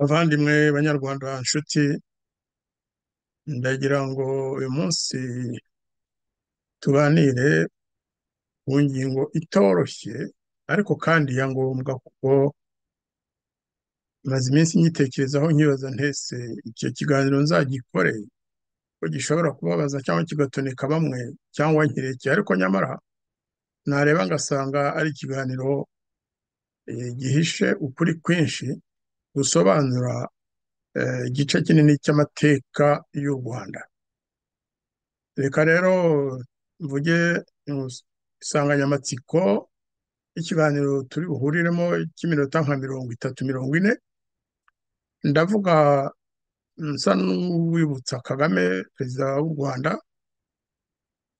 Bavandimwe banyarwanda nshuti ndagira ngo uyu munsi tuganire ku ngingo itoroshye ariko kandi ya ngombwa kuko maze iminsi nyitekerezaho nkibaza ntese icyo kiganiro nzagikore? Ko gishobora kubabaza cyangwa kigatoneka bamwe cyangwa nkirekire ariko nyamara nareba ngasanga ari ikiganiro eh, gihishe ukuri kwinshi gusobanura eh, igice kinini cy'amateka y'u Rwanda. Reka rero mvuge insanganyamatsiko y'ikiganiro turi buhuriremo cy'iminota nka mirongo itatu mirongo ine. Ndavuga nsa n'uwibutsa Kagame perezida w'u Rwanda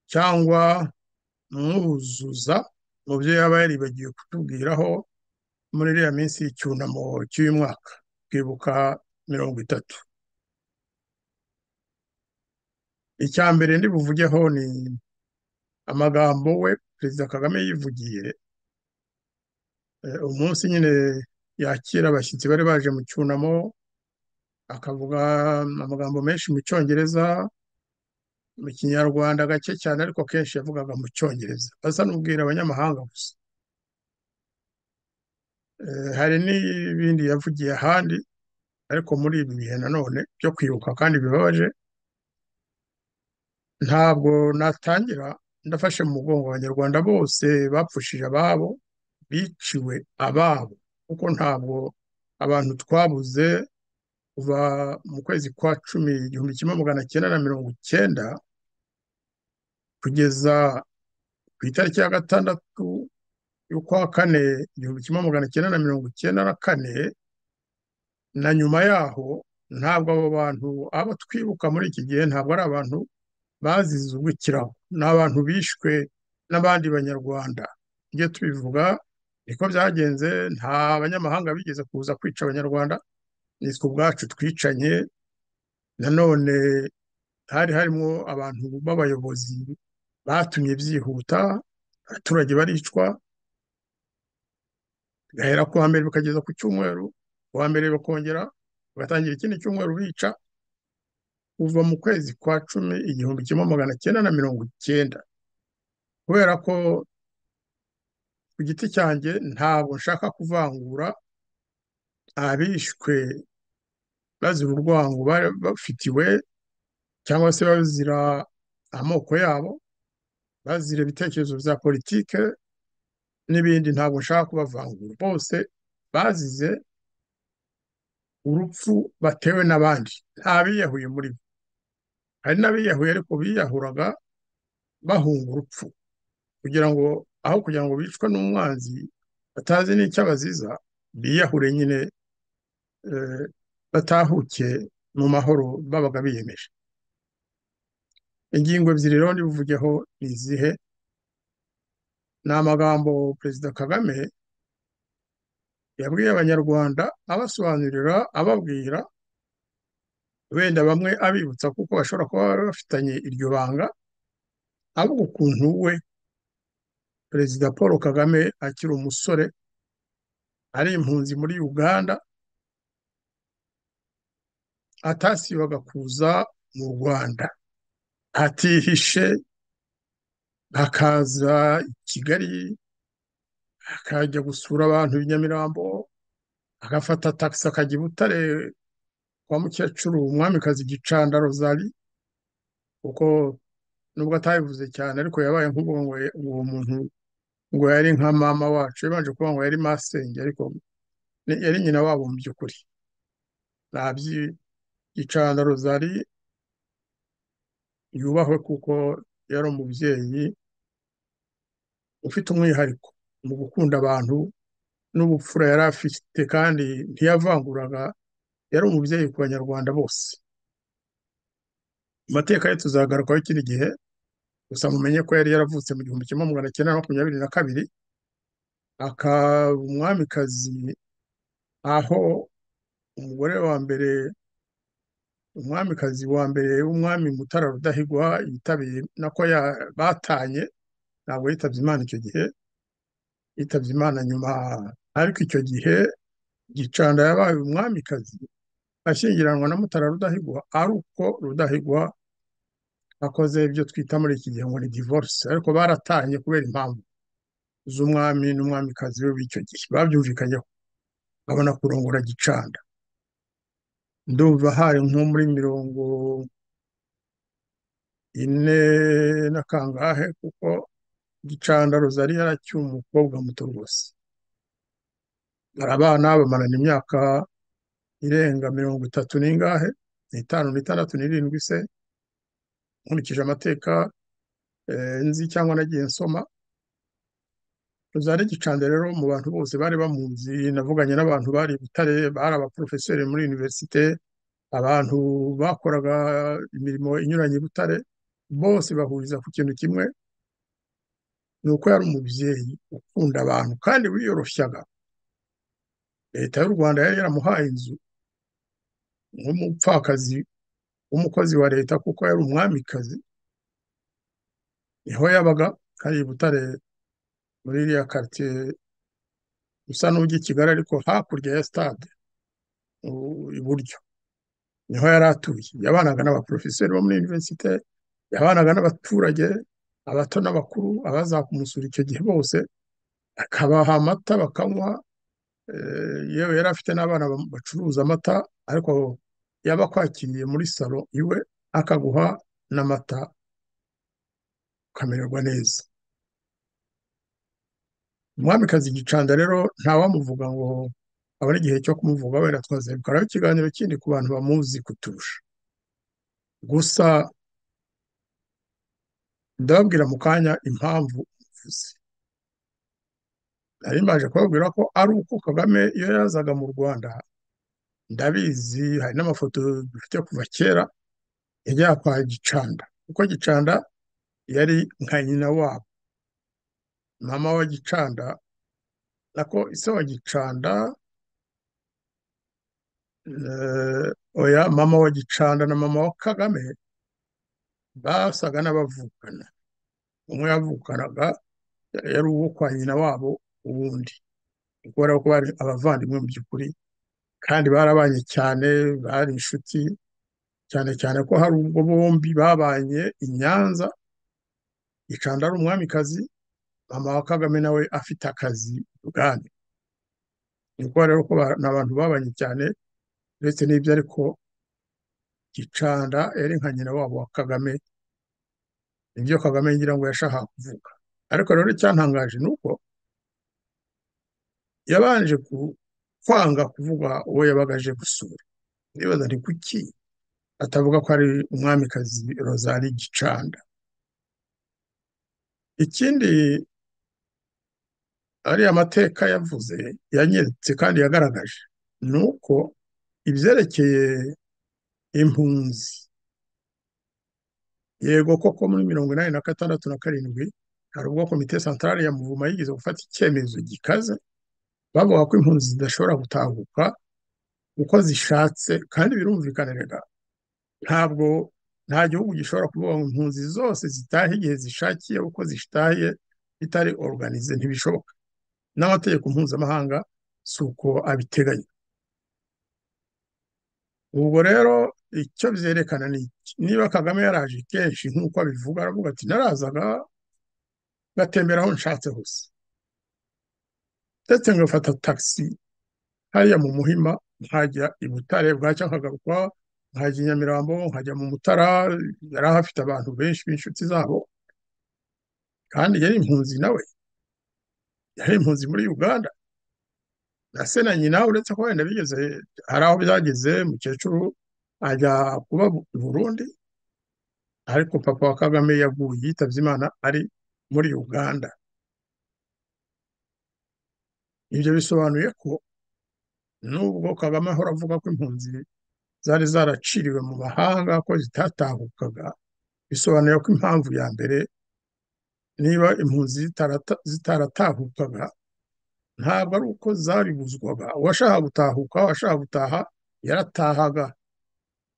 cyangwa mwuzuza mu byo yaba yaribagiwe kutubwiraho muri iriya minsi y'icyunamo cy'uyu mwaka. Twibuka mirongo itatu. Icya mbere ndi buvugeho ni amagambo we perezida Kagame yivugiye eh, umunsi nyine yakira abashyitsi bari baje mu cyunamo akavuga amagambo menshi mu cyongereza mu kinyarwanda gake cyane ariko kenshi yavugaga mu cyongereza. Asa n'ubwira abanyamahanga gusa. Hari n'ibindi yavugiye ahandi ariko muri ibi bihe nanone byo kwibuka kandi bibabaje ntabwo natangira. Ndafashe mu mugongo abanyarwanda bose bapfushije ababo biciwe ababo kuko ntabwo abantu twabuze kuva mu kwezi kwa cumi igihumbi kimwe magana cyenda na mirongo icyenda kugeza ku itariki ya gatandatu y'ukwa kane igihumbi kimwe magana cyenda na mirongo icyenda na kane na nyuma yaho ntabwo abo bantu abo twibuka muri iki gihe ntabwo ari abantu bazize urw'ikirago ni abantu bishwe n'abandi banyarwanda. Tujye tubivuga niko byagenze nta banyamahanga bigeze kuza kwica abanyarwanda. Nitwe ubwacu twicanye nanone hari harimo abantu b'abayobozi batumye byihuta abaturage baricwa bigahera ku wa mbere bikageza ku cyumweru ku wa mbere bakongera bagatangira ikindi cyumweru bica kuva mu kwezi kwa cumi igihumbi kimwe magana cyenda na mirongo icyenda. Kubera ko ku giti cyanjye ntabwo nshaka kuvangura abishwe bazira urwango bafitiwe cyangwa se bazira amoko yabo bazira ibitekerezo bya politike n'ibindi ntabwo nshaka kubavangura. Bose bazize urupfu batewe n'abandi. Nta biyahuye muri bo. Hari n'abiyahuye ariko biyahuraga bahunga urupfu. Kugira ngo aho kugira ngo bicwe n'umwanzi batazi n'icyo abaziza biyahure nyine eh, batahuke mu mahoro babaga biyemeje. Ingingo ebyiri rero ndibuvugeho ni izihe? Ni amagambo perezida kagame yabwiye abanyarwanda abasobanurira ababwira wenda bamwe abibutsa kuko bashobora kuba bari bafitanye iryo banga avuga ukuntu we perezida paul kagame akiri umusore ari impunzi muri uganda atasibaga kuza mu rwanda atihishe akaza i kigali akajya gusura abantu i nyamirambo agafata tagisi akajya i butare. Kwa mukecuru umwamikazi gicanda rozali kuko nubwo atabivuze cyane ariko yabaye nk'uwo ngo uwo muntu ngo yari nka mama wacu yabanje kuvuga ngo yari masenge ariko yari nyina wabo mu by'ukuri. Ntabyi gicanda rozali yubahwe kuko yari umubyeyi ufite umwihariko mu gukunda abantu n'ubupfura yari afite kandi ntiyavanguraga yari umubyeyi ku banyarwanda bose. Mu mateka ye tuzagarukaho ikindi gihe gusa mumenye ko yari yaravutse mu gihumbi kimwe magana cyenda makumyabiri na kabiri akaba umwamikazi aho umugore wa mbere umwamikazi wa mbere w'umwami Mutara Rudahigwa yitabiye nako batanye ntabwo yitabye Imana icyo gihe. Yitabye Imana nyuma ariko icyo gihe gicanda yabaye umwamikazi ashyingiranwa na mutara rudahigwa ari uko rudahigwa akoze ibyo twita muri iki gihe ngo ni divorce ariko baratanye kubera impamvu z'umwami n'umwamikazi we w'icyo gihe. Babyumvikanyeho. Babona kurongora gicanda. Ndumva hari nko muri mirongo ine na kangahe kuko gicanda rozari yaracyuye umukobwa muto rwose. Barabana bamarana imyaka irenga mirongo itatu n'ingahe n'itanu n'itandatu n'irindwi se nkurikije amateka nzi cyangwa nagiye nsoma. Rozari gicanda rero mu bantu bose bari bamuzi navuganye n'abantu bari i butare bari abaporofeseri muri univerisite abantu bakoraga imirimo inyuranye i butare bose bahuriza ku kintu kimwe. Ni uko yari umubyeyi ukunda abantu kandi wiyoroshyaga. Leta y'u rwanda yari yaramuhaye inzu nk'umupfakazi w'umukozi wa leta kuko yari umwamikazi ni ho yabaga hari i butare muri iriya karitsiye usa n'ujya i kigali ariko hakurya ya stade iburyo. Niho yari atuye. Yabanaga n'abaporofeseri bo muri univerisite yabanaga n'abaturage abato n'abakuru abaza kumusura icyo gihe bose akabaha amata bakanywa yewe yari afite n'abana bacuruza amata ariko yaba akwakiriye muri salo iwe akaguha n'amata ukamererwa neza. Umwamikazi gicanda rero ntawamuvuga ngo abone igihe cyo kumuvuga wenda twazabikoraho ikiganiro kindi ku bantu bamuzi kuturusha. Gusa ndababwira mu kanya impamvu mvuze. Nari mbaje kubabwira ko ari uko kagame iyo yazaga mu rwanda. Ndabizi hari n'amafoto dufite kuva kera yajyaga kwa gicanda kuko gicanda yari nka nyina wabo. Mama wa gicanda nako ise wa gicanda oya mama wa gicanda na mama wa kagame basaga n'abavukana umwe yavukanaga yari uwo kwa nyina wabo uwundi kubera ko bari abavandimwe mu by'ukuri kandi barabanye cyane bari inshuti. Cyane cyane ko hari ubwo bombi babanye i Nyanza gicanda ari umwamikazi mama wa kagame nawe afite akazi ubwami ni rero ko ni abantu babanye cyane uretse n'ibyo ariko gicanda yari nka nyina wabo wa kagame. Nibyo kagame ngira ngo yashakaga kuvuga ariko rero icyantangaje ni uko yabanje kwanga kuvuga uwo yabaga aje gusura. Nibaza ni kuki atavuga ko ari umwamikazi rozari gicanda? Ikindi ariya mateka yavuze yanyeretse kandi yagaragaje ni uko ibyerekeye impunzi. Yego koko muri mirongo inani na gatandatu na karindwi hari ubwo komite santarari ya muvuma yigeze gufata icyemezo gikaze bavuga ko impunzi zidashobora gutahuka uko zishatse kandi birumvikana rega ntabwo nta gihugu gishobora kuvuga ngo impunzi zose zitahe igihe zishakiye uko zitahiye bitari oruganize ntibishoboka. N'amategeko mpuzamahanga si uko abiteganya. Ubwo rero icyo byerekana ni niba kagame yaraje kenshi nk'uko abivuga aravuga ati narazaga gatembera aho nshatse hose. Ndetse ngafata tagisi hariya mu muhima nkajya i butare bwacya nkagaruka nkajya i nyamirambo nkajya mu mutara yari ahafite abantu benshi b'inshuti zabo. Kandi yari impunzi nawe. Yari impunzi muri uganda. Se na nyina uretse ko wenda bigeze hari aho byageze mukecuru ajya kuba burundi ariko papa wa kagame yaguye yitabye imana ari muri uganda. Ibyo bisobanuye ko nubwo kagame ahora avuga ko impunzi zari zaraciriwe mu mahanga ko zitatahukaga bisobanuye ko impamvu ya mbere niba impunzi zitaratahukaga ntabwo ari uko zaribuzwaga. Uwashaka gutahuka uwashaka gutaha yaratahaga.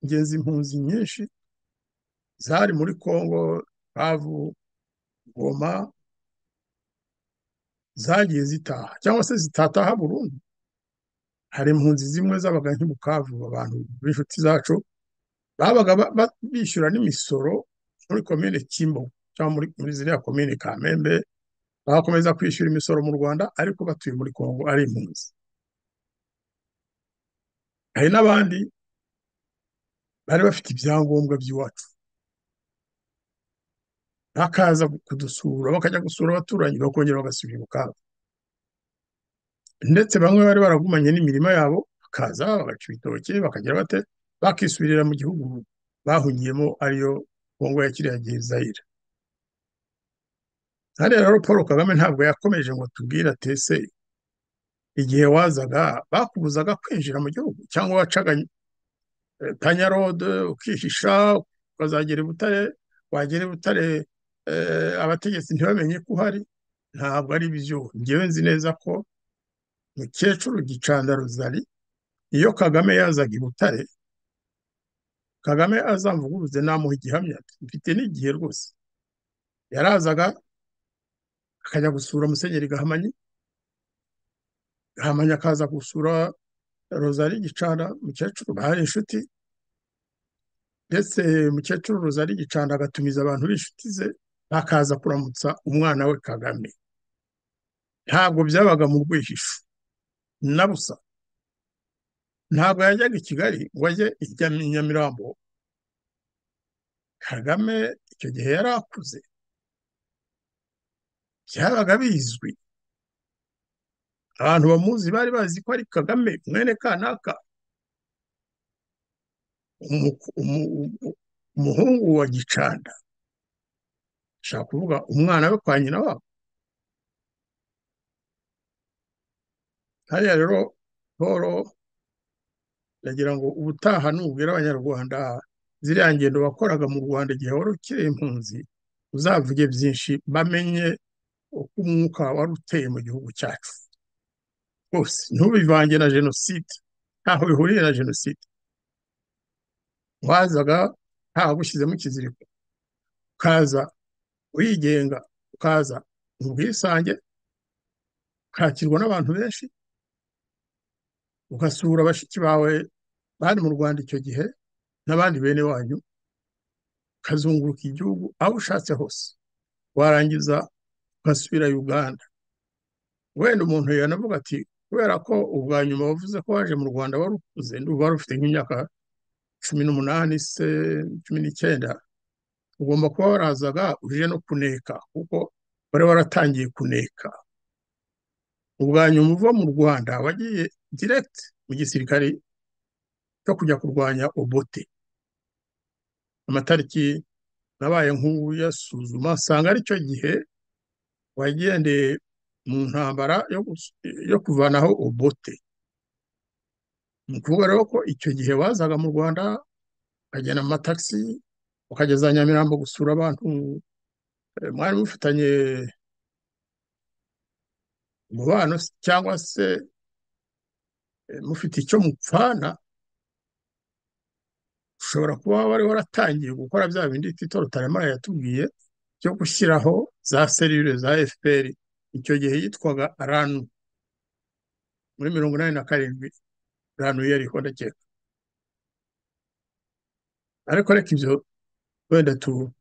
Ingenzi impunzi nyinshi zari muri congo bavu goma zagiye zitaha. Cyangwa se zitataha burundu. Hari impunzi zimwe zabaga nk'i Bukavu abantu b'inshuti zacu babaga ba- ba- bishyura n'imisoro muri komine Kimbo cyangwa muri ziriya komine Kamembe bagakomeza kwishyura imisoro mu Rwanda ariko batuye muri Kongo ari impunzi. Hari n'abandi bari bafite ibyangombwa by'iwacu. Bakaza kudusura bakajya gusura abaturanyi bakongera bagasubira i Bukavu ndetse bamwe bari baragumanye n'imirima yabo bakaza bagaca ibitoki bakagira bate? Bakisubirira mu gihugu bahungiyemo ariyo Kongo ya kiriya gihe Zaire hariya rero Paul Kagame ntabwo yakomeje ngo tubwire atese igihe wazaga bakubuzaga kwinjira mu gihugu? Cyangwa wacaga eh, Kanyarode ukihisha ukazagera i Butare wagera i Butare eh, abategetsi ntibamenye ko uhari? Ntabwo ari byo. Njyewe nzi neza ko mukecuru Gicanda Rozali iyo Kagame yazaga i Butare Kagame azamvuguruze namuha igihamya mfite n'igihe rwose. Yarazaga akajya gusura Musenyeri Gahamanyi Gahamanyi akaza gusura Rozali Gicanda mukecuru bari inshuti ndetse mukecuru Rozali Gicanda agatumiza abantu b'inshuti ze bakaza kuramutsa umwana we Kagame. Ntabwo byabaga mu rwihisho. Na busa. Ntabwo yajyaga i Kigali ngo ajye i Nyamirambo. Kagame icyo gihe yari akuze. Byabaga bizwi abantu bamuzi bari bazi ko ari Kagame mwene kanaka. Umu- umu- umu- umuhungu wa Gicanda. Ashaka kuvuga umwana we kwa nyina wabo. Hariya rero Paul ndagira ngo ubutaha nubwira abanyarwanda ziriya ngendo wakoraga mu Rwanda igihe wari ukiri impunzi uzavuge byinshi bamenye uko umwuka wari uteye mu gihugu cyacu. Rwose ntubivange na jenoside. Ntaho bihuriye na jenoside. Wazaga ntawe ushyizemo ikiziriko. Ukaza wigenga ukaza mu bwisange ukakirwa n'abantu benshi ugasura bashiki bawe bari mu Rwanda icyo gihe n'abandi bene wanyu. Ukazunguruka igihugu aho ushatse hose. Warangiza ugasubira Uganda. Wenda umuntu yanavuga ati kubera ko ubwa nyuma wavuze ko waje mu Rwanda wari ukuze wari ufite nk'imyaka cumi n'umunani se cumi n'icyenda ugomba kuba warazaga uje no kuneka kuko wari waratangiye kuneka. Ubwa nyuma uva mu Rwanda wagiye direct mu gisirikare cyo kujya kurwanya Obote. Amatariki nabaye nk'uyasuzuma nsanga ari cyo gihe wagendeye mu ntambara yo kuvanaho Obote. Ni ukuvuga rero ko icyo gihe wazaga mu Rwanda ukagenda mu matagisi ukageza Nyamirambo gusura abantu eh, mwari mufitanye umubano cyangwa se eh, mufite icyo mupfana ushobora kuba wari waratangiye gukora bya bindi Tito Rutaremara yatubwiye. Byo gushyiraho za selule za FPR icyo gihe yitwaga RANU. Muri mirongo inani na karindwi RANU yariho ndakeka ariko reka ibyo wenda tu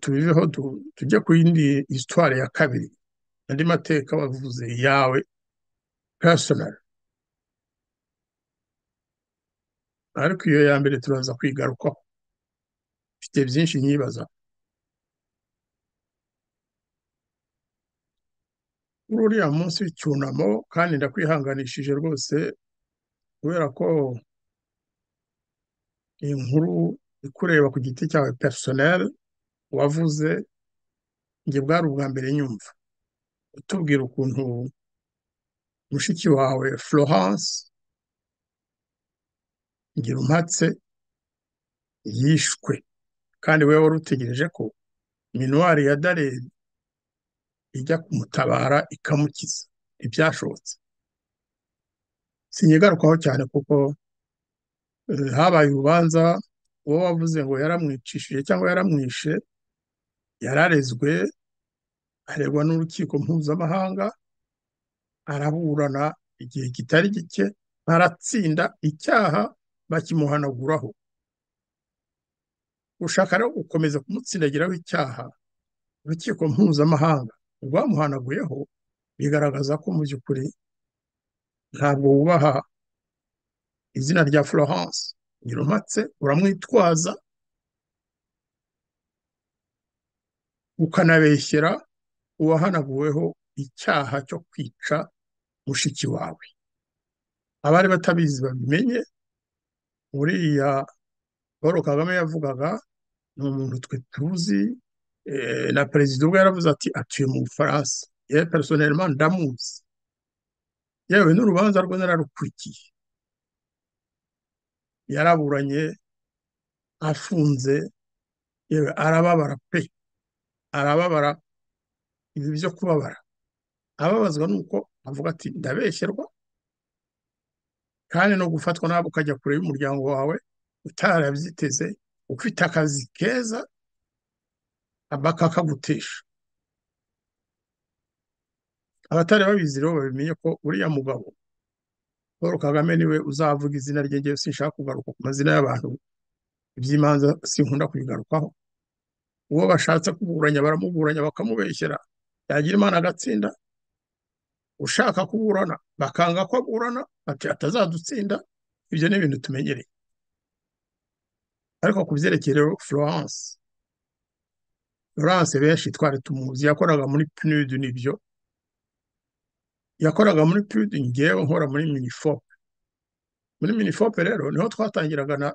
tubiveho tu- tujye ku yindi histoire ya kabiri. Andi mateka wavuze yawe personal. Ariko iyo ya mbere turaza kwigarukaho. Mfite byinshi nyibaza uriya munsi w'icyunamo kandi ndakwihanganishije rwose kubera ko iyi nkuru ikureba ku giti cyawe personnel wavuze njye bwari ubwa mbere nyumva. Utubwira ukuntu mushiki wawe Florence Ngirumpatse yishwe. Kandi we wari utegereje ko minuwari ya Dareri ijya kumutabara ikamukiza. Ntibyashobotse sinyigarukaho cyane kuko eh, habaye urubanza uwo wavuze ngo yaramwicishije cyangwa yaramwishe yararezwe aregwa n'urukiko mpuzamahanga araburana igihe kitari gike baratsinda icyaha bakimuhanaguraho. Gushaka rero gukomeza kumutsindagiraho icyaha urukiko mpuzamahanga rwamuhanaguyeho bigaragaza ko mu by'ukuri ntabwo wubaha izina rya Florence. Nyirumpatse uramwitwaza ukanabeshyera uwahanaguweho icyaha cyo kwica mushiki wawe. Abari batabizi babimenye uriya paul kagame yavugaga ni umuntu twe tuzi na perezida ubwo yaravuze ati atuye mu bufaransa yewe personelma ndamuzi yewe n'urubanza rwe nararukurikiye yaraburanye afunze. Yewe arababara pe arababara ibi byo kubabara ababazwa nuko avuga ati ndabeshyerwa kandi no gufatwa nabi ukajya kure y'umuryango wawe utarabyiteze ufite akazi keza bakakagutesha abatari babizi rero babimenye ko uriya mugabo paul kagame ni we uzavuga izina rye ngewe sinshaka kugaruka ku mazina y'abantu iby'imanza sinkunda kubigarukaho. Uwo bashatse kuburanya baramuburanya bakamubeshyera. Yagira imana agatsinda ushaka kuburana bakanga ko aburana ati atazadutsinda ibyo ni ibintu tumenyereye. Ariko ku byerekeye rero florence florence benshi twari tumuzi yakoraga muri pnud ni byo. Yakoraga muri pnud ngewe nkora muri minifope. Muri minifope rero ni ho twatangiraga na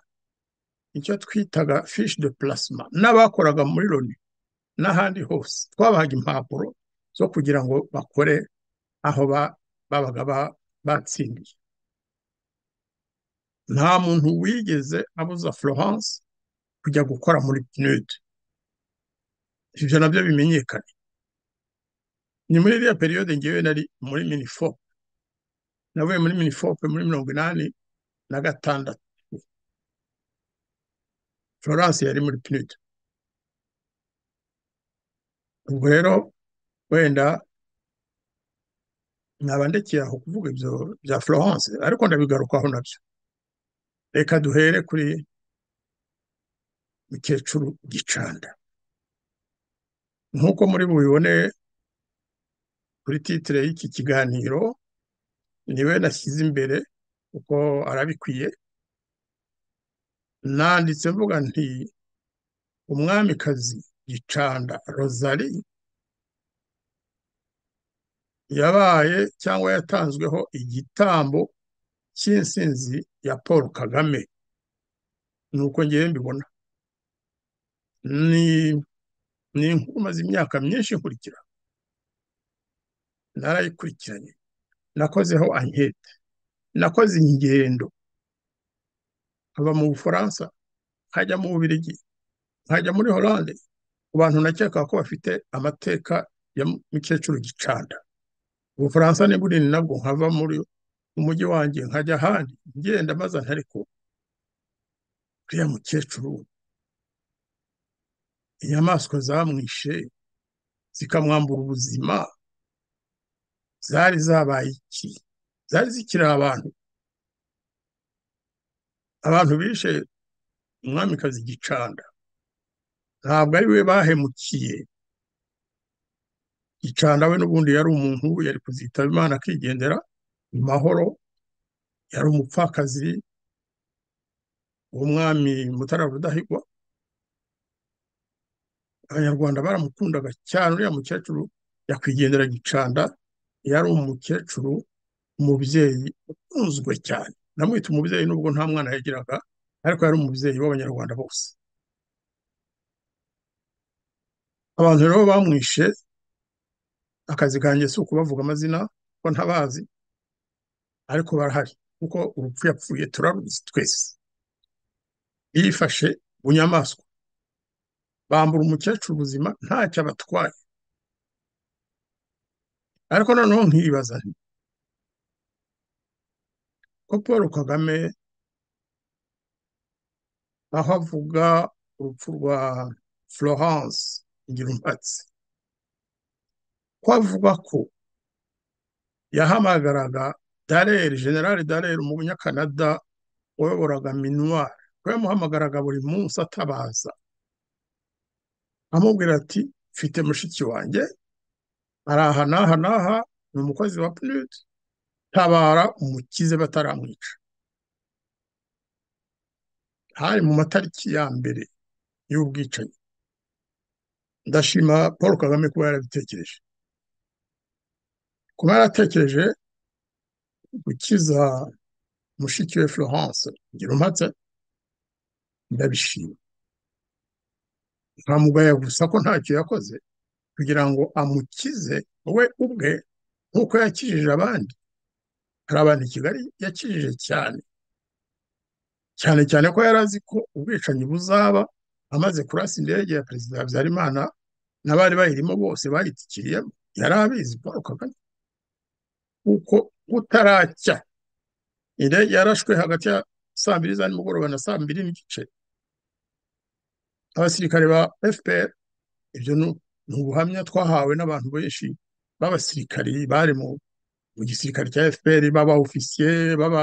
icyo twitaga fiche de plasma n'abakoraga muri loni n'ahandi hose. Twabahaga impapuro zo kugira ngo bakore aho babaga batsindiye. Nta muntu wigeze abuza florence kujya gukora muri pnud. Ibyo na byo bimenyekane ni muri iriya periyode ngewe nari muri minifope navuye muri minifope muri mirongo inani na gatandatu. Florence yari muri pnud ubwo rero wenda nkaba ndekeye aho kuvuga ibyo bya florence ariko ndabigarukaho na byo reka duhere kuri mukecuru gicanda. Nk'uko muri bubibone kuri titire y'iki kiganiro ni we nashyize imbere kuko arabikwiye. Nanditse mvuga nti umwamikazi gicanda rozari yabaye cyangwa yatanzweho igitambo cy'insinzi ya paul kagame. Ni uko ngewe mbibona. Ni ni inkuru maze imyaka myinshi nkurikira narayikurikiranye nakozeho ankete nakoze ingendo nkava mu bufaransa nkajya mu bubirigi nkajya muri horande ku bantu nakeka ko bafite amateka ya mukecuru gicanda ubufaransa ni bunini nabwo nkava muri umujyi wanjye nkajya ahandi ngenda maze ntariko uriya mukecuru inyamaswa zamwishe zikamwambura ubuzima zari zabaye iki? Zari zikiri abantu. Abantu bishe umwamikazi gicanda. Ntabwo ari we bahemukiye. Gicanda we n'ubundi yari umuntu yari kuzitaba imana akigendera mu mahoro yari umupfakazi w'umwami mutara rudahigwa. Abanyarwanda baramukundaga cyane uriya mukecuru yakwigendera gicanda yari umukecuru umubyeyi ukunzwe cyane. Namwita umubyeyi nubwo nta mwana yagiraga ariko yari umubyeyi w'abanyarwanda bose. Abantu rero bamwishe akazi kanjye si ukubavuga amazina ko ntabazi ariko barahari kuko urupfu yapfuye turaruzi twese. Yifashe bunyamaswa bambura umukecuru ubuzima ntacyo abatwaye. Ariko noneho nkibaza ko paul kagame aho avuga urupfu rwa florence ngirumpatse ko avuga ko yahamagaraga dareri generali dareri umunyakanada wayoboraga minuwari we yamuhamagaraga buri munsi atabaza. Amubwira ati mfite mushiki wanjye. Ari aha n'aha n'aha ni umukozi wa pnud tabara umukize bataramwica. Hari mu matariki ya mbere y'ubwicanyi. Ndashima paul kagame kuba yarabitekereje. Kuba yaratekereje gukiza mushiki we florence ngira umpatse ndabishima. Nkamugaya gusa ko ntacyo yakoze kugira ngo amukize we ubwe nk'uko yakijije abandi. Hari abantu i kigali yakijije cyane. Cyane cyane ko yari azi ko ubwicanyi buzaba amaze kurasa indege ya perezida habyarimana n'abari bayirimo bose bayitikiriyemo yari abizi paul kagame. Kuko butaracya indege yarashwe hagati ya saa mbiri za nimugoroba na saa mbiri n'igice. Abasirikare ba fpr ibyo ni ubuhamya twahawe n'abantu benshi b'abasirikari bari mu gisirikare cya fpr baba ofisiye baba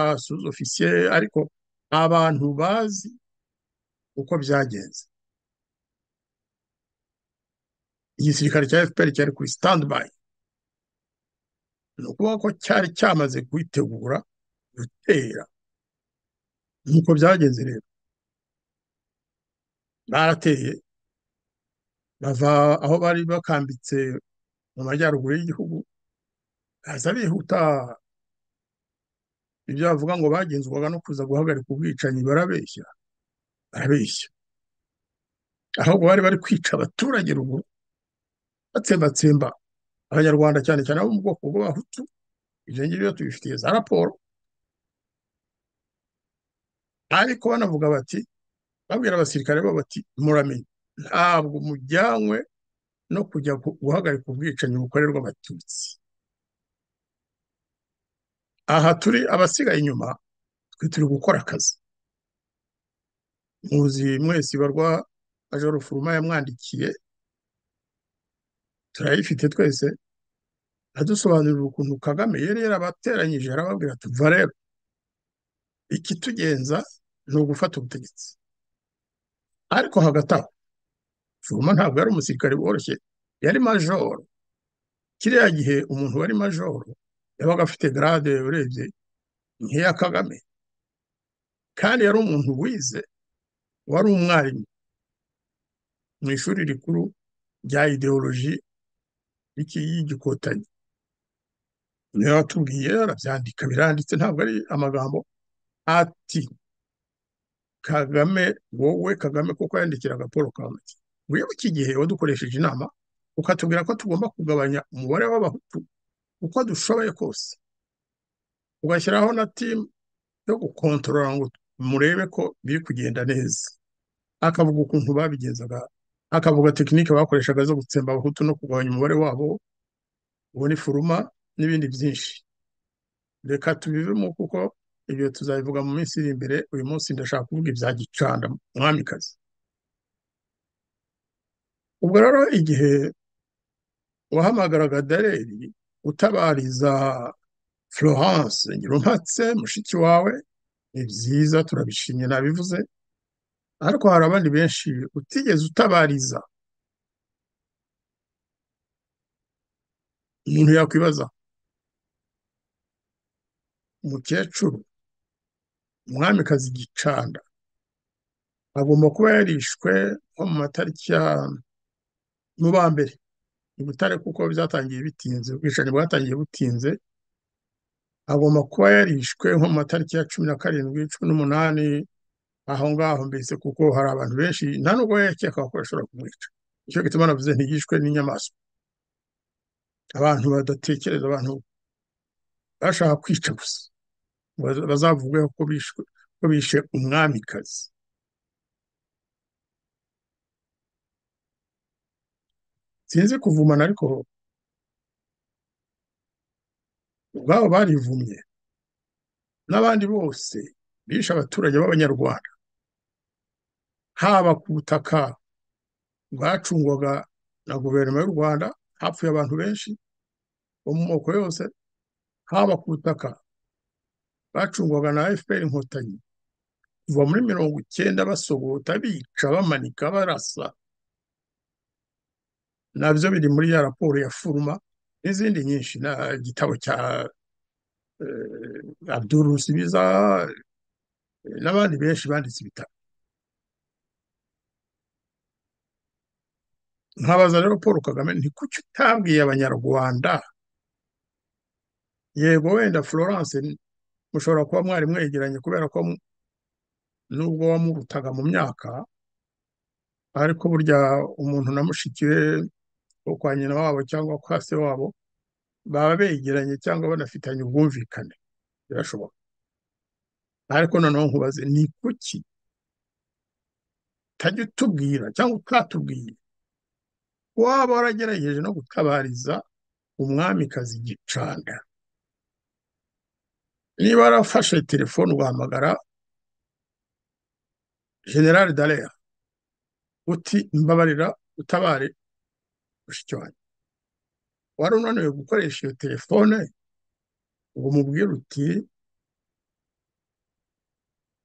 ofisiye ariko abantu bazi uko byagenze. Igisirikare cya fpr cyari kuri standby. Ni ukuvuga ko cyari cyamaze kwitegura gutera. Nk'uko byagenze rero. Barateye bava aho bari bakambitse mu majyaruguru y'igihugu baza bihuta. Ibyo bavuga ngo bagenzwaga no kuza guhagarika ubwicanyi barabeshya barabeshya. Ahubwo bari bari kwica abaturage ruguru batsembatsemba. Abanyarwanda cyane cyane abo mu bwoko bw'abahutu ibyo ngibyo tubifitiye za raporo. Ariko banavuga bati babwira abasirikare bo bati muramenye. Ntabwo mujyanywe no kujya guhagarika ubwicanyi bukorerwa abatutsi. Aha turi abasigaye inyuma twe turi gukora akazi. Muzi mwese ibarwa majoro furuma yamwandikiye turayifite twese. Adusobanurira ukuntu kagame yari yarabateranyije arababwira ati rero ikitugenza ni ugufata ubutegetsi. Ariko hagati aho furuma ntabwo yari umusirikare woroshye yari majoro kiriya gihe umuntu wari majoro yabaga afite garade urebye nk'iya kagame. Kandi yari umuntu wize wari umwarimu. Mu ishuri rikuru rya ideoloji y'igikotanyi. Niyo watubwiye arabyandika biranditse ntabwo ari amagambo ati kagame wowe kagame kuko yandikiraga paul kagame. Wibuke igihe wadukoresheje inama ukatubwira ko tugomba kugabanya umubare w'abahutu uko dushoboye kose. Ugashyiraho na timu yo gukontorora ngo murebe ko biri kugenda neza. Akavuga ukuntu babigenzaga akavuga tekinike bakoreshaga zo gutsemba abahutu no kugabanya umubare wabo ubu ni furuma n'ibindi byinshi. Reka tubivemo kuko ibyo tuzabivuga mu minsi iri imbere uyu munsi ndashaka kuvuga ibya gicanda mwamikazi. Ubwo rero igihe wahamagaraga dareri utabariza florence ngirumpatse mushiki wawe ni byiza turabishimye nabivuze. Ariko hari abandi benshi utigeze utabariza. Umuntu yakwibaza umukecuru? Umwamikazi gicanda. Agomba kuba yarishwe nko mu matariki ya mu ba mbere. I butare kuko byatangiye bitinze ubwicanyi bwatangiye butinze. Agomba kuba yarishwe nko mu matariki ya cumi na karindwi cumi n'umunani aho ngaho mbese kuko hari abantu benshi nta nubwo yakekaga ko bashobora kumwica. Icyo gituma navuze ntigishwe n'inyamaswa. Abantu badatekereza abantu bashaka kwica gusa. Bazavugeho ko bishe umwamikazi. Sinzi kuvumana ariko ubwabo barivumye. N'abandi bose bishe abaturage b'abanyarwanda. Haba ku butaka bwacungwaga na guverinoma y'u rwanda hapfuye abantu benshi bo mu moko yose haba ku butaka bacungwaga na fpr inkotanyi. Kuva muri mirongo icyenda basogota bica bamanika barasa. Nabyo biri muri ya raporo ya furuma n'izindi nyinshi. Na igitabo cya eh, Abdul Rusibiza eh, n'abandi benshi banditse ibitabo. Nkabaza rero paul kagame nti kuki utabwiye abanyarwanda? Yego wenda florence mushobora kuba mwari mwegeranye kubera ko nubwo wamurutaga mu myaka ariko burya umuntu na mushiki we kwa nyina wabo cyangwa kwa se wabo baba begeranye cyangwa banafitanye ubwumvikane. Birashoboka. Ariko noneho nkubaze ni kuki utajya utubwira cyangwa utatubwiye waba waragerageje no gutabariza umwamikazi gicanda. Niba warafashe telefone ugahamagara general dallaire uti mbabarira utabare mushiki wanjye. Wari unaniwe gukoresha iyo telefone ngo umubwire uti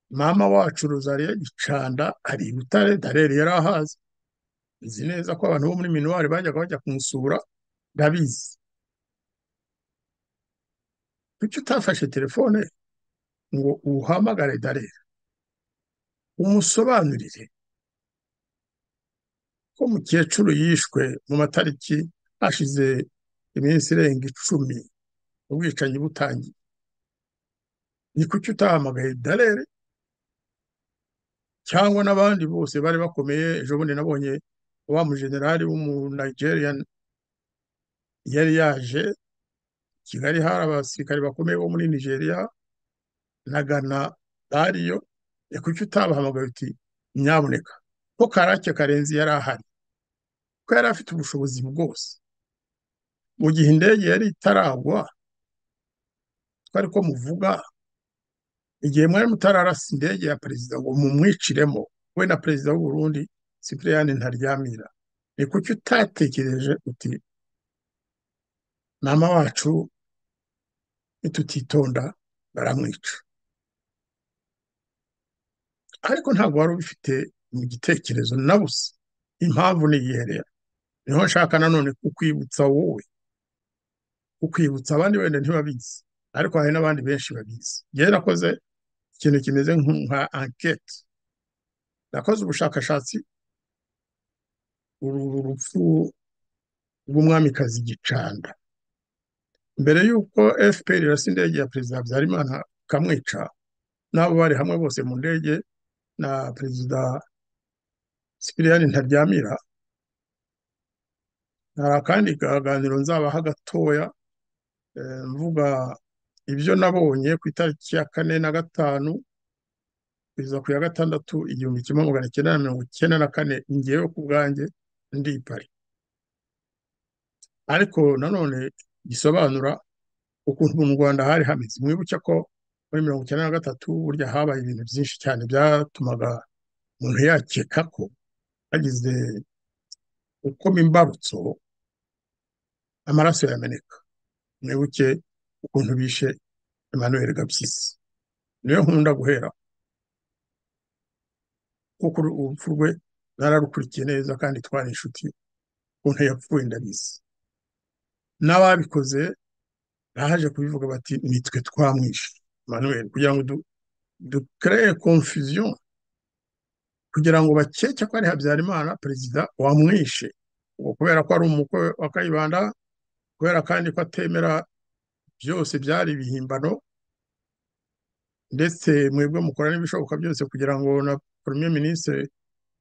mama wacu Rosalie Gicanda ari i Butare Dallaire yari ahazi nzi neza ko abantu bo muri minuwari bajyaga bajya kumusura ndabizi. Kuki utafashe telefone ngo uhamagare Dallaire umusobanurire. Ko mukecuru yishwe mu matariki hashize iminsi irenga icumi ubwicanyi butangiye. Ni kuki utahamagaye Dallaire cyangwa n'abandi bose bari bakomeye ejo bundi nabonye wa mujenerali w'umunigerian yari yaje kigali hari abasirikare bakomeye bo muri nigeria na ghana bariyo ni kuki utabahamagaye uti nyabuneka ko karake karenzi yari ahari? Ko yari afite ubushobozi bwose. Mu gihe indege yari itaragwa twari ko muvuga igihe mwari mutararasa indege ya perezida ngo mumwiciremo we na perezida w'u Burundi Cyprien Ntaryamira. Ni kuki utatekereje uti mama wacu nitutitonda baramwica. Ariko ntabwo wari ubifite mu gitekerezo na busa impamvu ni iyihe rero? Niho nshaka nanone kukwibutsa wowe. Kukwibutsa abandi wenda ntibabizi ariko hari n'abandi benshi babizi. Njyewe nakoze ikintu kimeze nk- nka ankete nakoze ubushakashatsi uru rupfu rw'umwamikazi Gicanda. Mbere y'uko FPR irasa indege ya perezida Habyarimana ikamwica n'abo bari hamwe bose mu ndege na perezida Cyprien Ntaryamira hari akandi kaganiro nzabaha gatoya eh, mvuga ibyo nabonye ku itariki ya kane na gatanu kugeza ku ya gatandatu igihumbi kimwe magana cyenda na mirongo icyenda na kane ngewe ku bwanjye ndi i Paris. Ariko nanone gisobanura ukuntu mu Rwanda hari hameze. Mwibuke ko muri mirongo icyenda na gatatu burya habaye ibintu byinshi cyane byatumaga umuntu yakeka ko hagize ukoma imbarutso amaraso yameneka. Mwibuke ukuntu bishe Emmanuel Gapyisi niyo nkunda guhera kuko urupfu rwe nararukurikiye neza kandi twari inshuti ukuntu yapfuye ndabizi n'ababikoze baje kubivuga bati nitwe twamwishe. Emmanuel kugira ngo du- dukreye confusion kugira ngo bakeke ko ari Habyarimana perezida wamwishe kubera ko ari umukwe wa Kayibanda kubera kandi ko atemera byose byari ibihimbano ndetse mwebwe mukora n'ibishoboka byose kugira ngo na premier ministre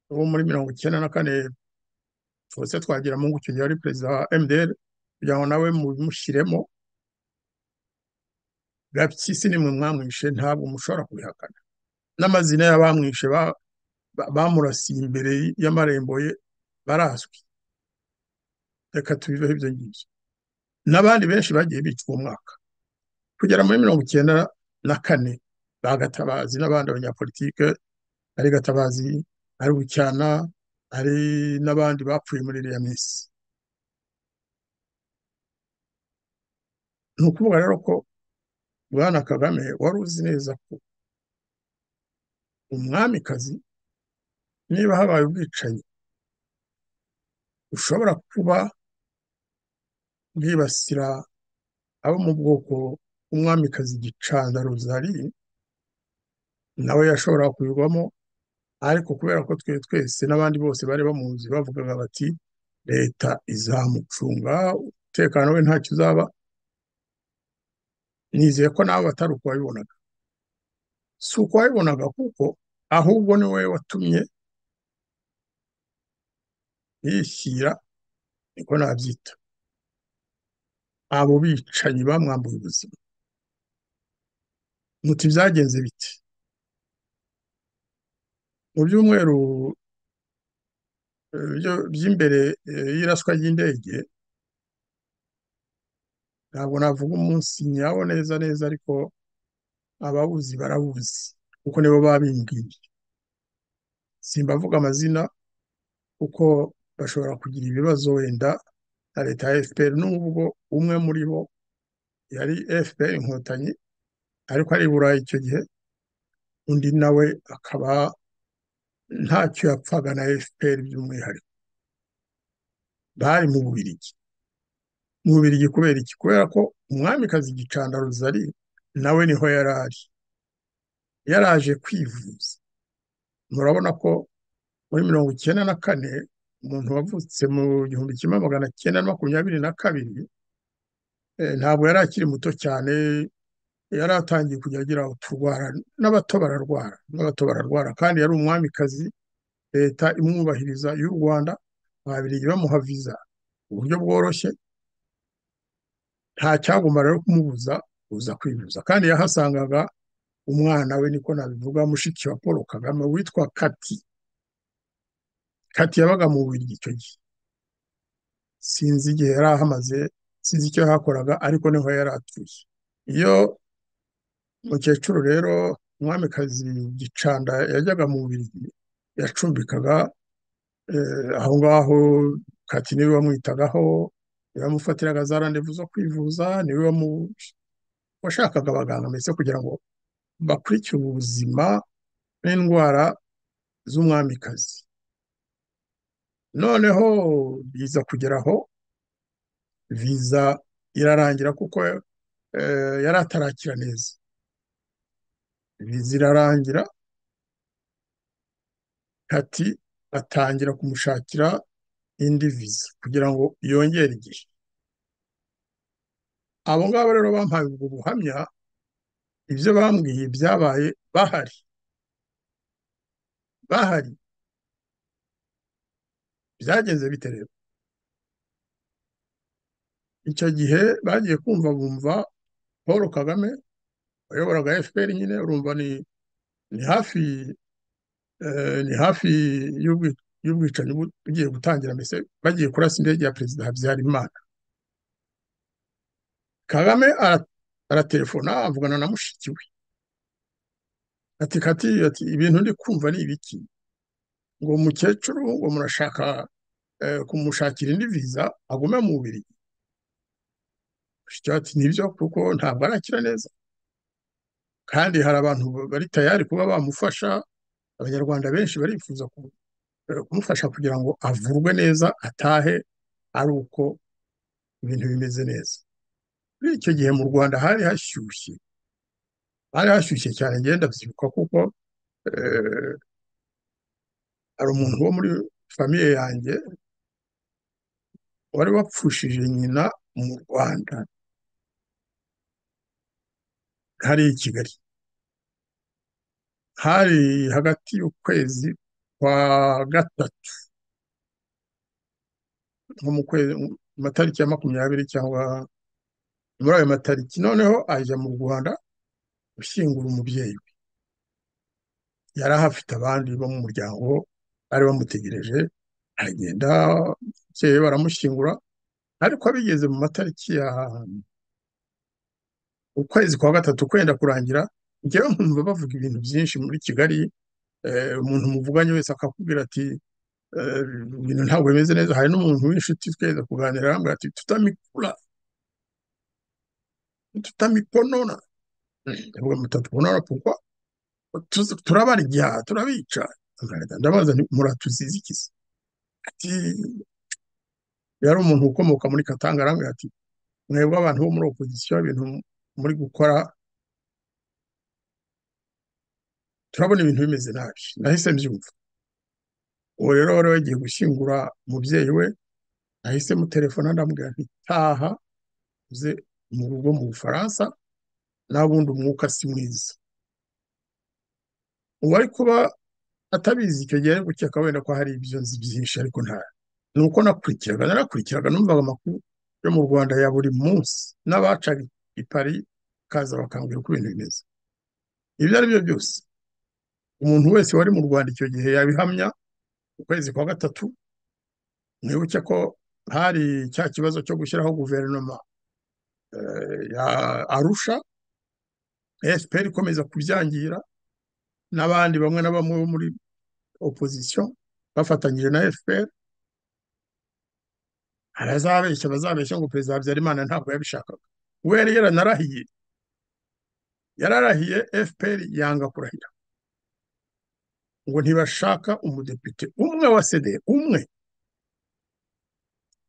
wo muri mirongo icyenda na kane Faustin Twagiramungu icyo gihe ari perezida wa MDR kugira ngo nawe mumushyiremo. Gapyisi nimwe mwamwishe ntabwo mushobora kubihakana n'amazina y'abamwishe ba- ba- bamurasiye imbere y'amarembo ye barazwi. Reka tubiveho ibyo ngibyo. N'abandi benshi bagiye bicwa uwo mwaka. Kugera muri mirongo icyenda na kane ba Gatabazi n'abandi abanyapolitike ari Gatabazi ari Bucyana ari n'abandi bapfuye muri iriya minsi. Ni ukuvuga rero ko bwana kagame wari uzi neza ko umwamikazi niba habaye ubwicanyi bushobora kuba bwibasira abo mu bwoko bw'umwamikazi gicanda rozari nawe yashobora kubigwamo ariko kubera ko twe twese n'abandi bose bari bamuzi bavugaga bati leta izamucunga umutekano we ntacyo uzaba nizeye ko nawe batari uko wabibonaga. Si uko wabibonaga kuko ahubwo ni wowe watumye yishyira niko nabyita. Abo bicanyi bamwambuye ubuzima. Muti byagenze biti mu byumweru by'imbere y'iraswa ry'indege ntabwo navuga umunsi nyawo neza neza ariko abawuzi barawuzi kuko nibo babimbwiye simbavuga amazina kuko bashobora kugira ibibazo wenda na leta ya fpr n'ubwo umwe muri bo yari fpr inkotanyi ariko ari burayi icyo gihe undi nawe akaba ntacyo yapfaga na fpr by'umwihariko. Bari mu bubirigi mu bubirigi kubera iki? Kubera ko umwamikazi gicanda rozari nawe ni ho yari ari yaraje kwivuza. Murabona ko muri mirongo icyenda na kane umuntu wavutse mu gihumbi kimwe magana cyenda makumyabiri na kabiri ntabwo yari akiri muto cyane. Yari atangiye kujya agira uturwara n'abato bararwara n'abato bararwara. Kandi yari umwamikazi leta imwubahiriza y'u rwanda. Ababirigi bamuha viza mu buryo bworoshye nta cyagomba rero kumubuza kuza kwivuza. Kandi yahasangaga umwana we niko nabivuga mushiki wa paul kagame witwa kati. Kati yabaga mu buriri icyo gihe. Sinzi igihe yari ahamaze sinzi icyo yahakoraga ariko ni ho yari atuye. Iyo mukecuru rero umwamikazi gicanda yajyaga mu buriri yacumbikaga aho ngaho kati ni we wamwitagaho ni we wamufatiraga za randevu zo kwivuza ni we washakaga abaganga mbese kugira ngo bakurikire ubuzima n'indwara z'umwamikazi. Noneho biza kugeraho viza irarangira kuko yari atarakira neza. Viza irarangira kati atangira kumushakira indi viza kugira ngo yongere igihe. Abo ngabo rero bampaye ubwo buhamya ibyo bambwiye byabaye bahari. Bahari. Byagenze bite icyo gihe bagiye kumva bumva paul kagame wayoboraga fpr nyine urumva ni ni hafi ni hafi y'ubwicanyi bugiye gutangira mbese bagiye kurasa indege ya perezida habyarimana. Kagame aratelefona avugana na mushiki we. Ati kati ati ibintu ndi kumva ni ibiki? Ngo umukecuru ngo murashaka kumushakira indi viza agume mu we ati ni byo kuko ntabwo arakira neza. Kandi hari abantu bari tayari kuba bamufasha abanyarwanda benshi barifuza kumufasha kugira ngo avurwe neza atahe ari uko ibintu bimeze neza. Muri icyo gihe mu rwanda hari hashyushye. Hari hashyushye cyane ngenda byibuka kuko hari umuntu wo muri famiye yanjye wari wapfushije nyina mu rwanda. Hari i kigali. Hari hagati y'ukwezi kwa gatatu. Nko mu kwezi matariki ya makumyabiri cyangwa muri ayo matariki noneho ajya mu rwanda gushyingura umubyeyi we. Yari ahafite abandi bo mu muryango bari bamutegereje aragenda umubyeyi we baramushyingura ariko bigeze mu matariki ya ukwezi kwa gatatu kwenda kurangira njyewe nkumva bavuga ibintu byinshi muri kigali umuntu muvuganye wese akakubwira ati ibintu ntabwo bimeze neza hari n'umuntu w'inshuti tweza kuganira arambwira ati tutamikura. Tutamiponona. Ndavuga mutatu ubona pourquoi? Tuzi- turabarya turabica. Ndabaza nti muratuziza iki se ati yari umuntu ukomoka muri Katanga arambwira ati mwebwe abantu bo muri opozisiyo ibintu muri gukora turabona ibintu bimeze nabi. Nahise mbyumva. Uwo rero wari wagiye gushyingura umubyeyi we nahise mutelefona ndamubwira nti taha uze rugo mu Bufaransa nabundi umwuka si mwiza. Uwari kuba atabizi icyo gihe ari gukeka wenda ko hari ibyo nzi byinshi ariko nta ni uko nakurikiraga narakurikiraga numvaga amakuru yo mu Rwanda ya buri munsi n'abacaga i Paris kaza bakambwira uko ibintu bimeze. Ibyo ari byo byose. Umuntu wese wari mu Rwanda icyo gihe yabihamya ukwezi kwa gatatu mwibuke ko hari cya kibazo cyo gushyiraho guverinoma ya Arusha FPR ikomeza kubyangira n'abandi bamwe na bamwe bo muri opposition bafatanyije na FPR abazabeshya bazabeshya ngo perezida Habyarimana ntabwo yabishakaga. We yari yaranarahiye yararahiye FPR yanga kurahira. Ngo ntibashaka umudepite umwe wa CDR umwe.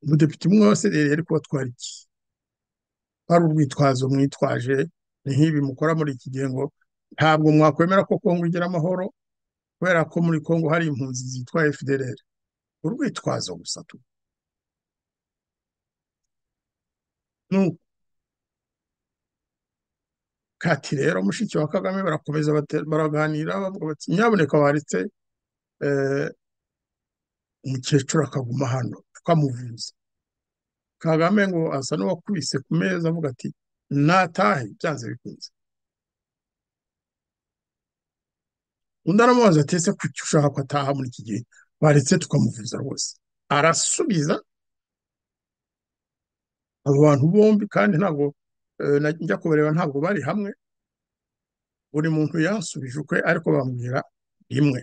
Umudepite umwe wa CDR yari kubatwara iki hari urwitwazo mwitwaje ni nk'ibi mukora muri iki gihe ngo ntabwo mwakwemera ko Kongo igira amahoro kubera ko muri Kongo hari impunzi zitwa FDLR urwitwazo gusa tu. Kati rero mushiki wa Kagame barakomeza baraganira nyabuneka waretse eh, umukecuru akaguma hano tukamuvuza. Kagame ngo asa n'uwakubise ku meza avuga ati natahe byanze bikunze. Undi aramubaza ati ese kuki ushaka ko ataha muri iki gihe? Baretse tukamuvuza rwose. Arasubiza abo bantu bombi kandi ntabwo eh, njya kubareba ntabwo bari hamwe. Buri muntu yansubije ukwe ariko bambwira rimwe.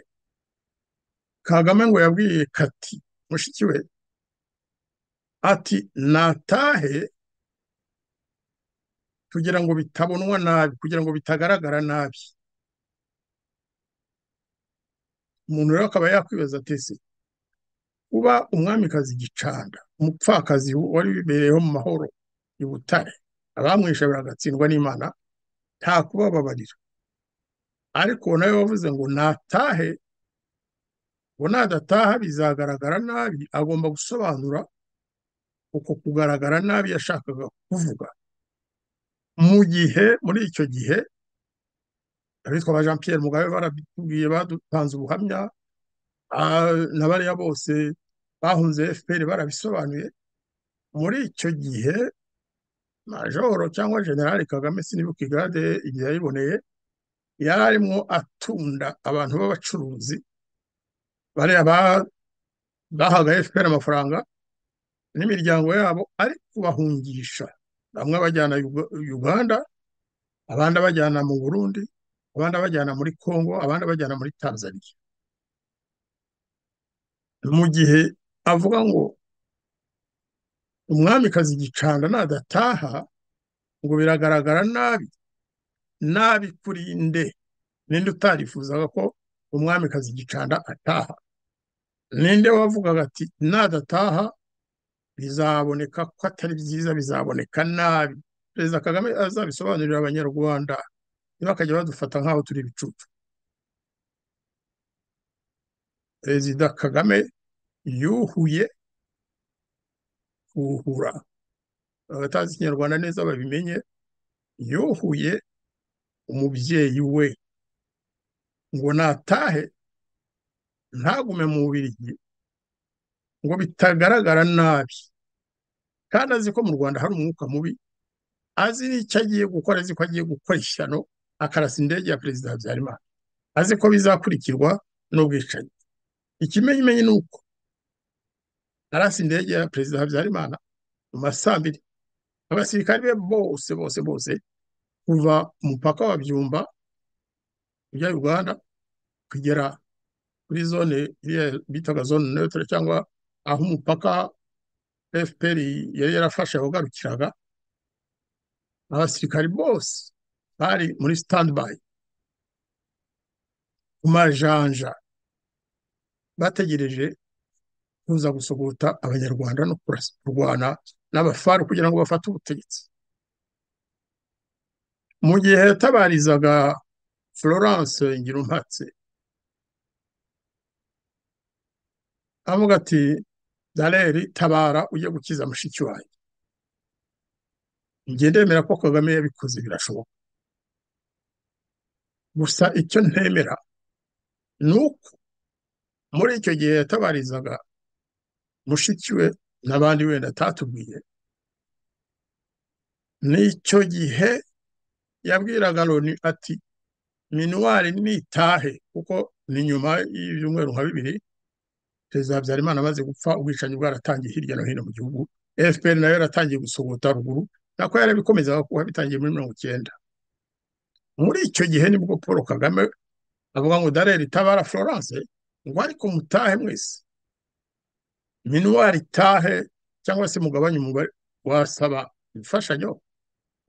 Kagame ngo yabwiye Kati mushiki we ati natahe kugira ngo bitabonwa nabi kugira ngo bitagaragara nabi. Umuntu rero akaba yakwibaza ati ese kuba umwamikazi Gicanda umupfakazi wari wibereyeho mu mahoro i Butare abamwishe baragatsindwa n'Imana nta kubababarira. Ariko nawe wavuze ngo natahe ngo nadataha bizagaragara nabi agomba gusobanura uko kugaragara nabi yashakaga kuvuga. Mu gihe muri icyo gihe abitwa ba Jean Pierre Mugabe barabitubwiye badutanze ubuhamya na bariya bose bahunze FPR barabisobanuye. Muri icyo gihe majoro cyangwa generali Kagame sinibuka igade igihe yayiboneye yari arimo atunda abantu b'abacuruzi. Bariya ba- bahaga FPR amafaranga n'imiryango yabo ari kubahungisha. Bamwe bajyana Uga- Uganda abandi bajyana mu Burundi abandi bajyana muri Congo abandi bajyana muri Tanzania. Mu gihe avuga ngo umwamikazi Gicanda nadataha ngo biragaragara nabi nabi kuri nde? Ninde utarifuzaga ko umwamikazi Gicanda ataha? Ninde wavugaga ati nadataha bizaboneka ko atari byiza bizaboneka nabi. Perezida Kagame azabisobanurira abanyarwanda. Ntibakajya badufata nk'aho turi ibicucu. Perezida Kagame yuhuye kuhura. Abatazi ikinyarwanda neza babimenye. Yuhuye umubyeyi we. Ngo natahe ntagume mu Bubiligi. Ngo bitagaragara nabi. Kandi azi ko mu Rwanda hari umwuka mubi azi n'icyo agiye gukora azi ko agiye gukora ishyano akarasa indege ya perezida Habyarimana. Azi ko bizakurikirwa n'ubwicanyi. Ikimenyimenyi ni uko arasa indege ya perezida Habyarimana mu ma saa mbiri abasirikare be bose bose bose kuva umupaka wa Byumba ujya Uganda kugera kuri zone bitaga zone neutre cyangwa aho umupaka FPR yari yarafashe wagarukiraga abasirikari bose bari muri standby ku majanja bategereje kuza gusogota abanyarwanda no kurwana n'abafaru kugira ngo bafate ubutegetsi mu gihe yatabarizaga florence ngirumpatse avuga ati daleri tabara ujye gukiza mushiki wanjye. Njye ndemera ko kagame yabikoze birashoboka. Gusa icyo ntemera ni uko muri icyo gihe yatabarizaga mushiki we n'abandi wenda atatubwiye n'icyo gihe yabwiraga loni ati minuwari nitahe kuko ni nyuma y'ibyumweru nka bibiri perezida habyarimana amaze gupfa ubwicanyi bwaratangiye hirya no hino mu gihugu. Fpr na yo yaratangiye gusogota ruguru nako yarabikomezaga kuba bitangiye muri mirongo icyenda. Muri icyo gihe ni bwo paul kagame avuga ngo dareri itabara florence ngo ariko mutahe mwese. Minuwari itahe cyangwa se mugabanye umubare wasaba imfashanyo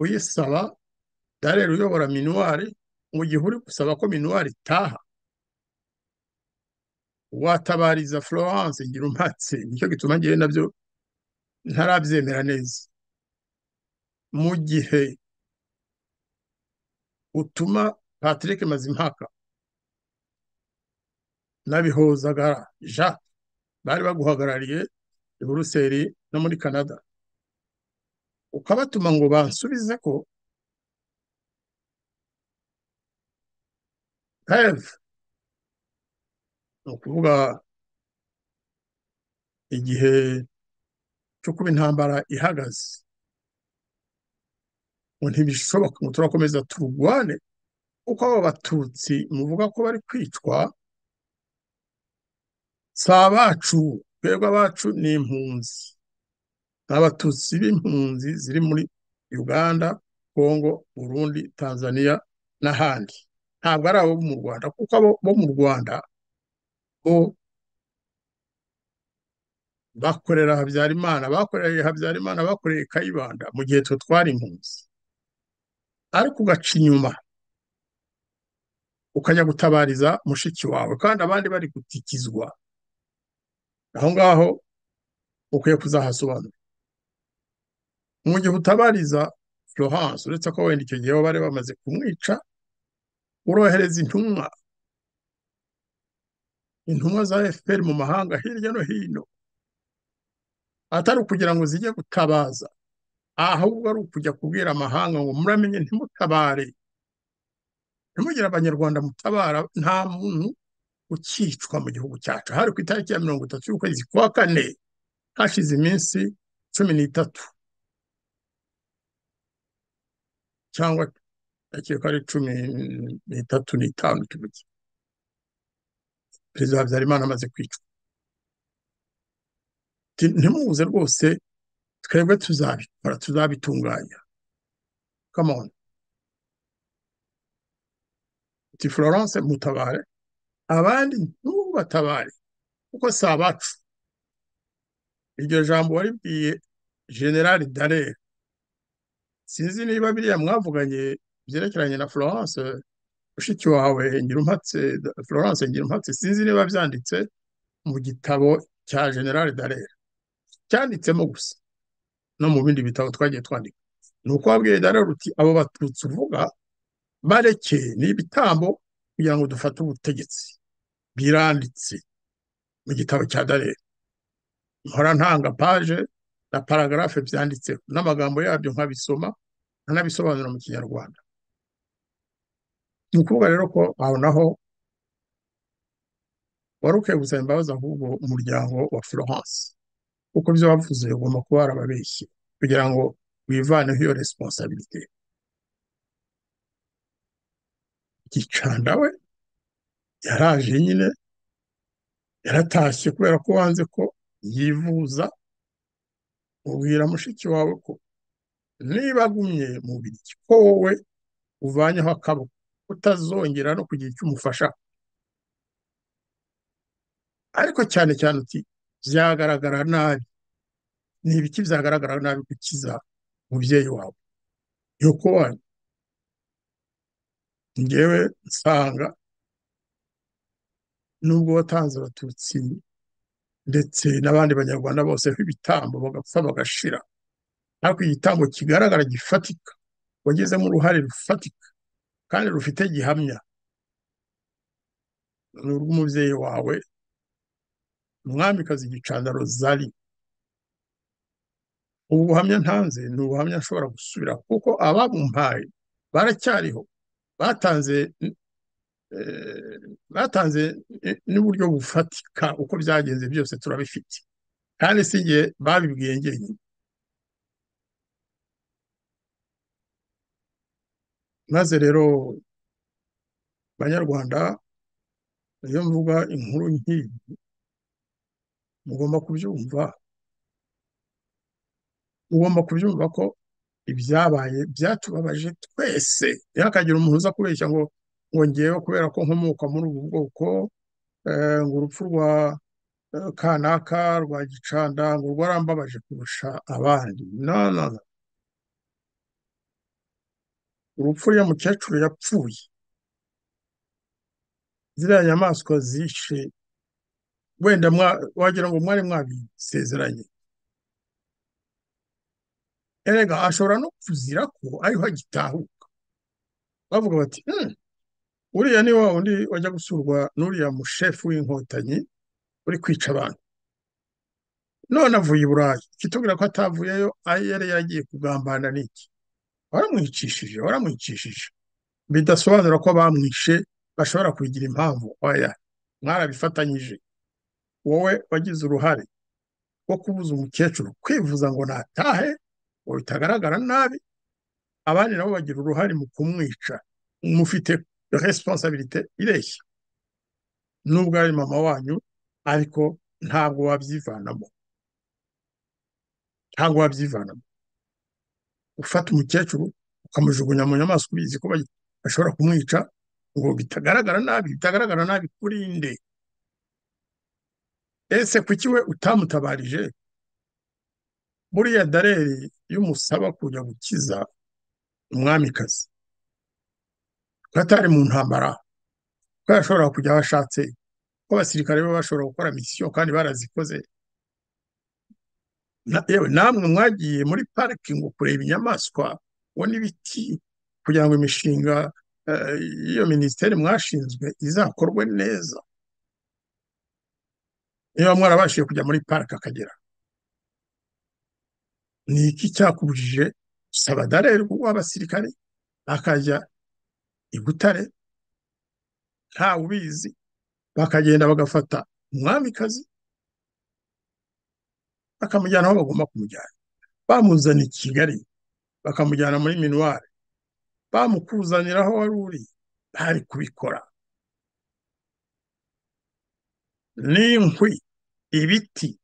uyisaba dareri uyobora minuwari mu gihe uri gusaba ko minuwari itaha watabariza florence ngira umpatse ni cyo gituma ngewe na byo ntarabyemera neza. Mu gihe utuma patrick mazimpaka n'abihozagara jacques bari baguhagarariye i buruseli no muri canada ukabatuma ngo bansubize ko ni ukuvuga igihe cyo kuba intambara ihagaze. Ngo ntibishoboka ngo turakomeza turwane kuko abo batutsi muvuga ko bari kwicwa si abacu. Twebwe abacu ni impunzi. Ni abatutsi b'impunzi ziri muri uganda kongo burundi tanzania n'ahandi. Ntabwo ari abo mu rwanda kuko abo bo mu rwanda bakorera habyarimana bakoreye habyarimana bakoreye kayibanda mu gihe twari impunzi. Ariko ugaca inyuma ukajya gutabariza mushiki wawe kandi abandi bari gutikizwa. Aho ngaho ukwiye kuzahasobanura. Mu gihe utabariza florence uretse ko wenda icyo gihe bari bamaze kumwica urohereza intumwa intumwa za fpr mu mahanga hirya no hino. Atari ukugira ngo zijye gutabaza. Ahubwo ari ukujya kubwira amahanga ngo muramenye ntimutabare. Ntimugire abanyarwanda mutabara nta muntu ukicwa mu gihugu cyacu. Hari ku itariki ya mirongo itatu y'ukwezi kwa kane hashize iminsi cumi n'itatu. Cyangwa ndakeka ari cumi n'itatu n'itanu tuvuge perezida habyarimana amaze kwicwa. Ntimuze rwose twebwe tuzabikora tuzabitunganya. Come on. Uti florence mutabare. Abandi ntubatabare kuko si abacu. Iryo jambo waribwiye generali darer sinzi niba biriya mwavuganye byerekeranye na florence mushiki wawe florence ngirumpatse sinzi niba byanditse mu gitabo cya generali darer cyanditsemo gusa no mu bindi bitabo twagiye twandika. Ni uko wabwiye darer uti abo batutsi uvuga bareke ni ibitambo kugira ngo dufate ubutegetsi. Biranditse mu gitabo cya darer nkora ntanga paje na paragarafe byanditse n'amagambo yabyo nkabisoma nkanabisobanura mu kinyarwanda. Ni ukuvuga rero ko aho naho wari ukwiye gusaba imbabazi ahubwo umuryango wa florence kuko ibyo wavuze ugomba kuba warababeshye kugira ngo wivaneho iyo responsabilite gicanda we yaraje nyine yaratashye kubera ko wanze ko yivuza. Ubwira mushiki wawe ko niba agumye mu biriki ko wowe uvanyeho akaboko utazongera no kugira icyo umufasha ariko cyane cyane uti byagaragara nabi. Ni ibiki byagaragara nabi gukiza umubyeyi wawe? Yuko wanyu ngewe nsanga nubwo watanze abatutsi ndetse n'abandi banyarwanda bose nk'ibitambo bagapfa bagashira. Ariko igitambo kigaragara gifatika wagizemo uruhare rufatika. Kandi rufite gihamya. Ni urw'umubyeyi wawe umwamikazi gicandaro zari. Ubu buhamya ntanze ni ubuhamya nshobora gusubira kuko ababumpaye baracyariho. Batanze eh, batanze n'uburyo bufatika uko byagenze byose turabifite. Kandi si jye babibwiye njyenyine maze rero banyarwanda iyo mvuga inkuru nk'iyi mugomba kubyumva. Mugomba kubyumva ko ibyabaye byatubabaje twese. Ntihakagire umuntu uza kubeshya ngo ngo ngewe kubera ko nkomoka muri ubu bwoko eh, ngo urupfu rwa eh, kanaka rwa gicanda ngo rwarambabaje kurusha abandi. No no no urupfu uriya mukecuru yapfuye. Ziriya nyamaswa zishe wenda wagira ngo mwari mwabisezeranye. Erega ashobora no kuzira ko ariho agitahuka. Bavuga bati "Hmm, uriya ni wa wundi wajya gusurwa n'uriya mushefu w'inkotanyi uri kwica abantu. None avuye i burayi. Ikitubwira ko atavuyeyo yari yaragiye kugambana n'iki? Waramwicishije waramwicishije. Bidasobanura ko bamwishe bashobora kubigira impamvu. Oya mwarabifatanyije. Wowe wagize uruhare rwo kubuza umukecuru kwivuza ngo natahe ngo bitagaragara nabi abandi nabo bagira uruhare mu kumwica. Mufite responsabilite ireshya. Nubwo ari mama wanyu ariko ntabwo wabyivanamo. Ntabwo wabyivanamo. Ufata umukecuru ukamujugunya mu nyamaswa ubizi ko bashobora kumwica ngo bitagaragara nabi bitagaragara nabi kuri nde? Ese kuki we utamutabarije buriya dareri y'umusaba kujya gukiza umwamikazi ko atari mu ntambara ko yashoboraga kujya aho ashatse ko abasirikare be bashobora gukora misiyo kandi barazikoze. Namwe mwagiye muri pariki ngo kureba inyamaswa ngo n'ibiti kugira ngo imishinga eh, y'iyo minisiteri mwashinzwe izakorwe neza. Niba mwarabashije kujya muri pariki akagera. Ni iki cyakubujije? Gusaba dareri w'abasirikare akajya i Butare ntawe ubizi bakagenda bagafata umwamikazi bakamujyana aho bagomba kumujyana. Bamuzana i Kigali bakamujyana muri minuwari bamukuzanira aho wari uri bari kubikora. N'inkwi ibiti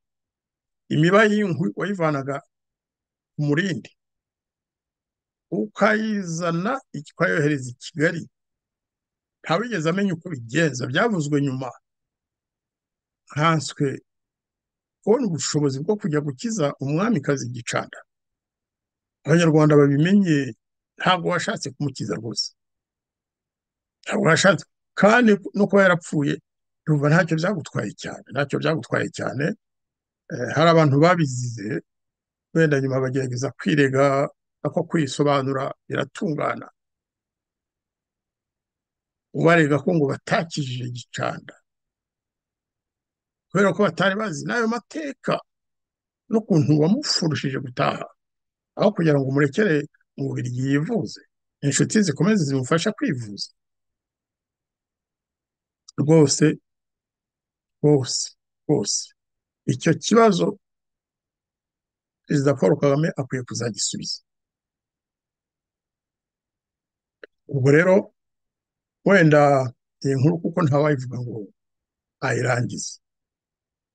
imiba y'inkwi wayivanaga ku murindi. Ukayizana ukayohereza i Kigali ntawigeze amenya uko bigenza byavuzwe nyuma. Nkanswe kubona ubushobozi bwo kujya gukiza umwamikazi gicanda. Abanyarwanda babimenye ntabwo washatse kumukiza rwose. Ntabwo washatse. Kandi no kuba yarapfuye numva ntacyo byagutwaye cyane ntacyo byagutwaye cyane. Eh, hari abantu babizize wenda nyuma bagerageza kwirega ako kwisobanura biratungana. Ubarega ko ngo batakijije gicanda. Kubera ko batari bazi n'ayo mateka n'ukuntu wamufurushije gutaha. Aho kugira ngo umurekere mu mubiri yivuze inshuti zikomeze zimufasha kwivuza. Rwose rwose rwose icyo kibazo perezida paul kagame akwiye kuzagisubiza. Ubwo rero wenda iyi nkuru kuko ntawayivuga ngo ayirangize.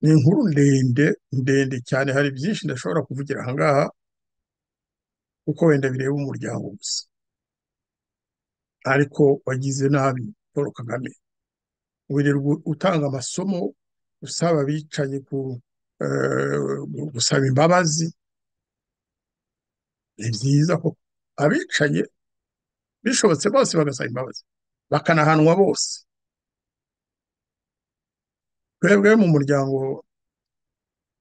Ni inkuru ndende ndende cyane. Hari byinshi ndashobora kuvugira aha ngaha kuko wenda bireba umuryango gusa. Ariko wagize nabi paul kagame. Wirirwa utanga amasomo usaba abicaye ku eh, gusaba imbabazi. Ni byiza ko abicaye bishobotse bose bagasaba imbabazi. Bakanahanwa bose. Twebwe mu muryango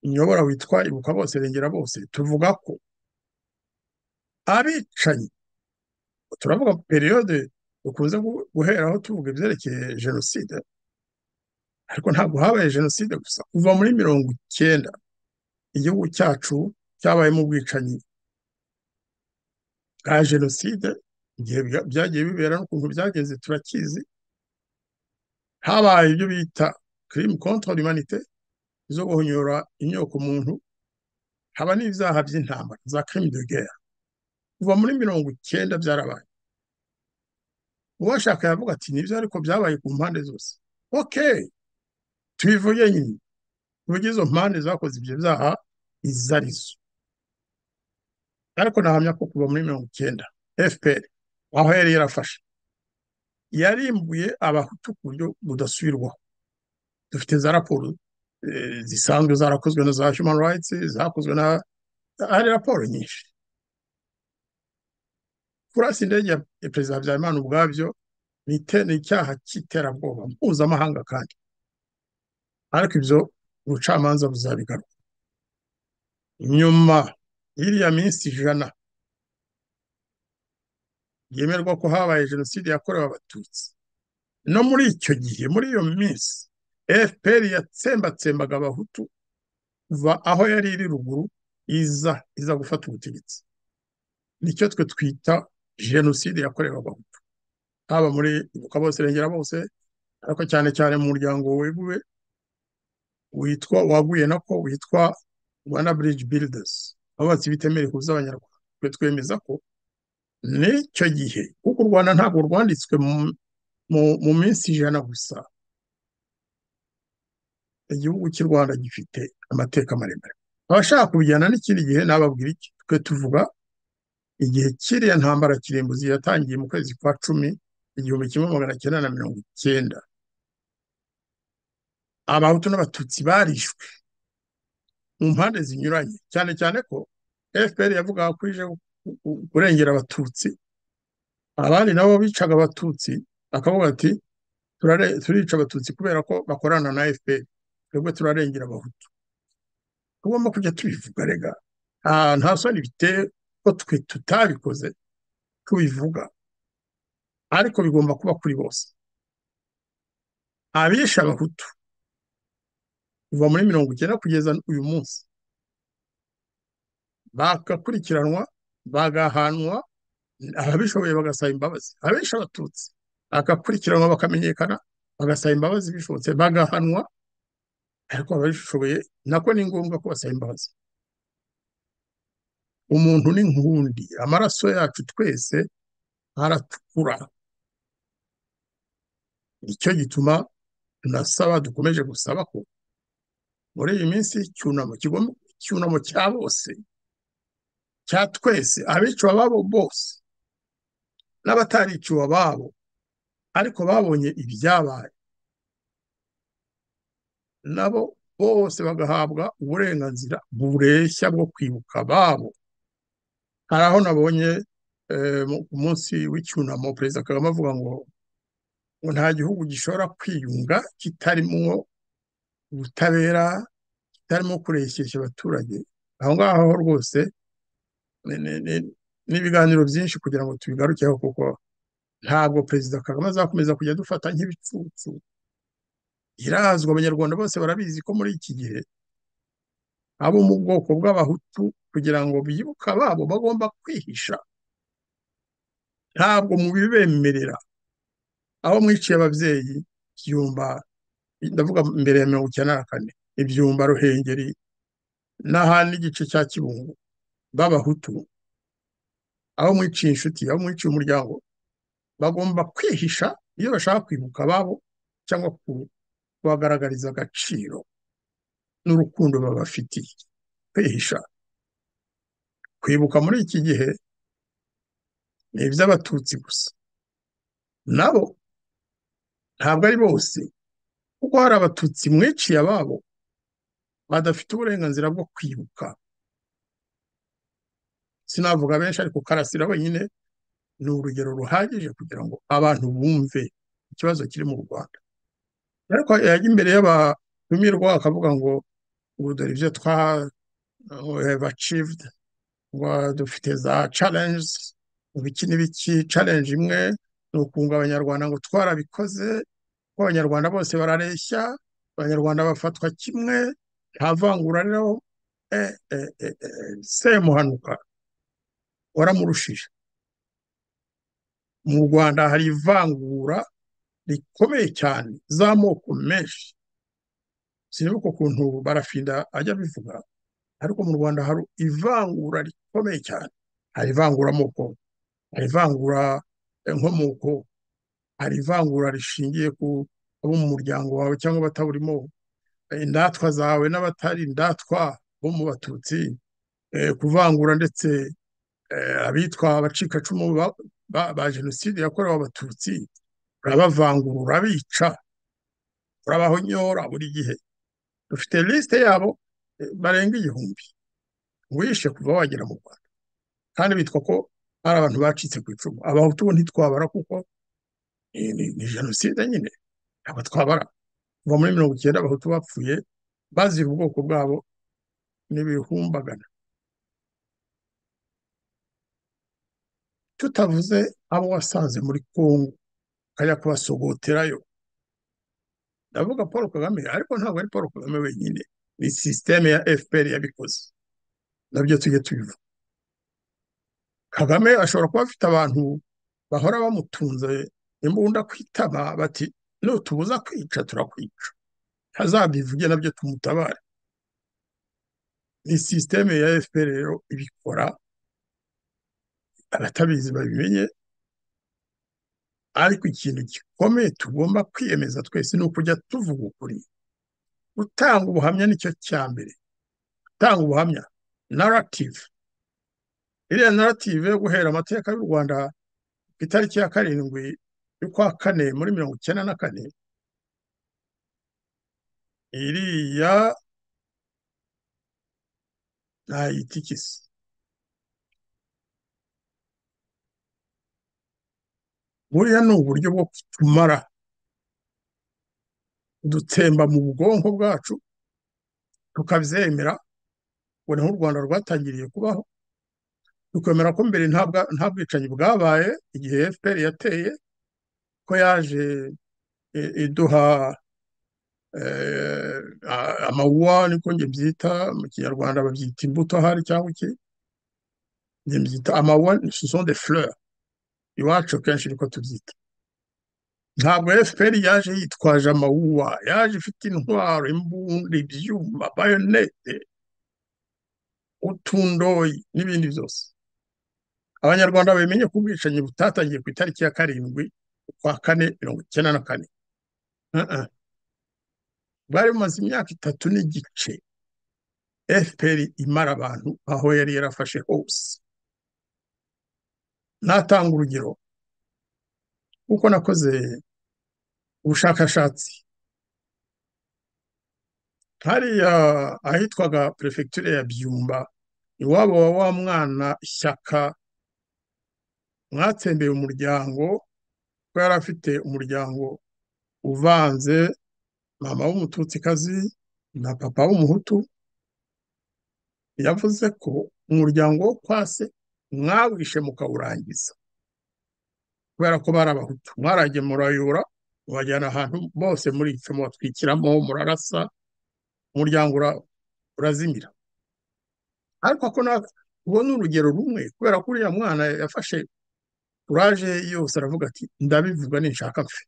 nyobora witwa ibuka bose rengera bose tuvuga ko abicanyi turavuga periyode dukunze guheraho tuvuga ibyerekeye jenoside ariko ntabwo habaye jenoside gusa. Kuva muri mirongo icyenda igihugu cyacu cyabayemo ubwicanyi bwa jenoside igihe byagiye bibera n'ukuntu byagenze turakizi habaye ibyo bita crime contre l'humanité zo guhonyora inyoko muntu haba n'ibyaha by'intambara za crime de guerre. Kuva muri mirongo icyenda byarabaye uwashaka yavuga ati ni byo ariko byabaye ku mpande zose. Ok tubivuge nyine tuvuge izo mpande zakoze ibyo byaha izo ari zo ariko nahamya ko kuva muri mirongo icyenda fpr aho yari yarafashe yarimbuye abahutu ku buryo budasubirwaho. Dufite za raporo zisanzwe zarakozwe na za human rights zakozwe na hari raporo nyinshi kurasa indege ya perezida habyarimana ubwabyo ni icyaha cy'iterabwoba mpuzamahanga kandi ariko ibyo ubucamanza buzabigaruka nyuma y'iriya minsi ijana yemerwa ko habaye jenoside yakorewe abatutsi no muri icyo gihe muri iyo minsi fpr yatsembatsembaga abahutu kuva aho yari iri ruguru iza iza gufata ubutegetsi. Nicyo twe twita jenoside yakorewe abahutu haba muri ibuka bose rengera bose ariko cyane cyane mu muryango weguwe witwa waguye nako witwa rwanda bridge builders. Abubatsi bitemera ihuza abanyarwanda. Twe twemeza ko n'icyo gihe kuko u rwanda ntabwo rwanditswe mu minsi ijana gusa igihugu cy'u rwanda gifite amateka maremare. Abashaka kubijyana n'ikindi gihe nababwira iki? Twe tuvuga igihe kiriya ntambara kirimbuzi yatangiye mu kwezi kwa cumi igihumbi kimwe magana cyenda na mirongo icyenda. Abahutu n'abatutsi barishwe mu mpande zinyuranye. Cyane cyane ko fpr yavugaga ko ije kurengera abatutsi abandi nabo bicaga abatutsi bakavuga ati turica abatutsi kubera ko bakorana na fpr twebwe turarengera abahutu tugomba kujya tubivuga rega. Nta soni biteye ko twe tutabikoze tubivuga. Ariko bigomba kuba kuri bose. Abishe abahutu kuva muri mirongo icyenda kugeza uyu munsi bagakurikiranwa bagahanwa ababishoboye bagasaba imbabazi. Abishe abatutsi bagakurikiranwa bakamenyekana bagasaba imbabazi bishobotse bagahanwa ariko ababishoboye nako ni ngombwa ko basaba imbabazi. Umuntu ni nkundi amaraso yacu twese aratukura. Nicyo gituma tunasaba dukomeje gusaba ko muri iyi minsi icyunamo icyunamo cya bose cya twese abiciwe ababo bose n'abatariciwe ababo ariko babonye ibyabaye. Nabo bose bagahabwa uburenganzira bureshya bwo kwibuka ababo hari aho nabonye ku munsi w'icyunamo perezida kagame avuga ngo ngo nta gihugu gishobora kwiyunga kitarimo ubutabera kitarimo kureshyeshya abaturage. Aho ngaho rwose n'ibiganiro byinshi kugira ngo tubigarukeho kuko ntabwo perezida kagame azakomeza kujya dufata nk'ibicucu. Irazwa abanyarwanda bose barabizi ko muri iki gihe abo mu bwoko bw'abahutu kugira ngo bibuke ababo bagomba kwihisha ntabwo mubibemerera. Aho mwiciye ababyeyi byumba ndavuga mbere ya mirongo icyenda na kane ibyumba ruhengeri n'ahandi igice cya kibungo b'abahutu aho mwiciye inshuti aho mwiciye umuryango bagomba kwihisha iyo bashaka kwibuka ababo cyangwa kubagaragariza agaciro n'urukundo babafitiye. Kwihisha. Kwibuka muri iki gihe ni iby'abatutsi gusa. Nabo ntabwo ari bose kuko hari abatutsi mwiciye ababo badafite uburenganzira bwo kwibuka. Sinavuga benshi ariko karasira wenyine ni urugero ruhagije kugira ngo abantu bumve ikibazo kiri mu rwanda. Ariko yajya imbere y'abatumirwa akavuga ngo ngo dore ibyo twa have achieved ngo dufite za challenges ngo iki n'ibiki challenge imwe ni ukunga abanyarwanda ngo twarabikoze ko abanyarwanda bose barareshya abanyarwanda bafatwa kimwe nta vangura rero eh, eh, eh, semuhanuka waramurushije. Mu rwanda hari ivangura rikomeye cyane z'amoko menshi. Sinibuka ukuntu barafinda ajya abivuga ariko mu rwanda hari ivangura rikomeye cyane. Hari ivanguramoko hari ivangura nkomoko hari ivangura rishingiye ku abo mu muryango wawe cyangwa batawurimo indatwa zawe n'abatari indatwa bo mu batutsi eh, kuvangura ndetse eh, abitwa abacikacumu ba, ba, ba jenoside yakorewe abatutsi urabavangura urabica urabahonyora buri gihe. Dufite lisite yabo eh, barenga igihumbi. Wishe kuva wagera mu rwanda. Kandi bitwa ko ari abantu bacitse ku icumu. Abahutu ntitwabara kuko ni jenoside nyine. Ntabwo twabara. Kuva muri mirongo icyenda abahutu bapfuye bazira ubwoko bwabo n'ibihumbagana. Tutavuze abo wasanze muri kongo ukajya kubasogoterayo ndavuga paul kagame ariko ntabwo ari paul kagame wenyine. Ni sisiteme ya fpr yabikoze. Nabyo tujye tubivuga. Kagame ashobora kuba afite abantu bahora bamutunze imbunda kwitama bati nutubuza kwica turakwica. Hazabivuge na byo tumutabare. Ni sisiteme ya fpr rero ibikora. Abatabizi babimenye. Ariko ikintu gikomeye tugomba kwiyemeza twese ni ukujya tuvuga ukuri. Gutanga ubuhamya ni cyo cya mbere. Gutanga ubuhamya narrative. Iriya narrative yo guhera amateka y'u rwanda ku itariki ya karindwi y'ukwa kane muri mirongo icyenda na kane iriya ntayitikisi buriya ni uburyo bwo kutumara dutsemba mu bwonko bwacu tukabyemera ngo ni ho u rwanda rwatangiriye kubaho. Tukemera ko mbere nta bwicanyi bwabaye igihe fpr yateye ko yaje i- iduha a- amawuwa niko njye byita mu kinyarwanda babyita imbuto ahari cyangwa iki? Njye mbyita amawuwa sont des fleurs. Iwacu kenshi niko tubyita. Ntabwo fpr yaje yitwaje amawuwa yaje ifite intwaro imbunda ibyuma bayonete utundoyi n'ibindi byose. Abanyarwanda bamenye ko ubwicanyi butatangiye ku itariki ya karindwi ukwa kane mirongo icyenda na kane. Uh-uh. bwari bumaze imyaka itatu n'igice fpr imara abantu aho yari yarafashe hose. Natanga urugero. Kuko nakoze ubushakashatsi. Hariya ahitwaga perefegitura ya byumba iwabo wa wa mwana shyaka mwatsembeye umuryango ko yari afite umuryango uvanze mama w'umututsikazi na papa w'umuhutu. Yavuze ko umuryango wo kwa se mwawishe mukawurangiza. Kubera ko bari abahutu mwaragiye murayura mubajyana ahantu bose murica mubatwikiramo murarasa umuryango ura- urazimira. Ariko ko uwo ni urugero rumwe kubera ko uriya mwana yafashe kuraje yose aravuga ati ndabivuga ninshaka mfe.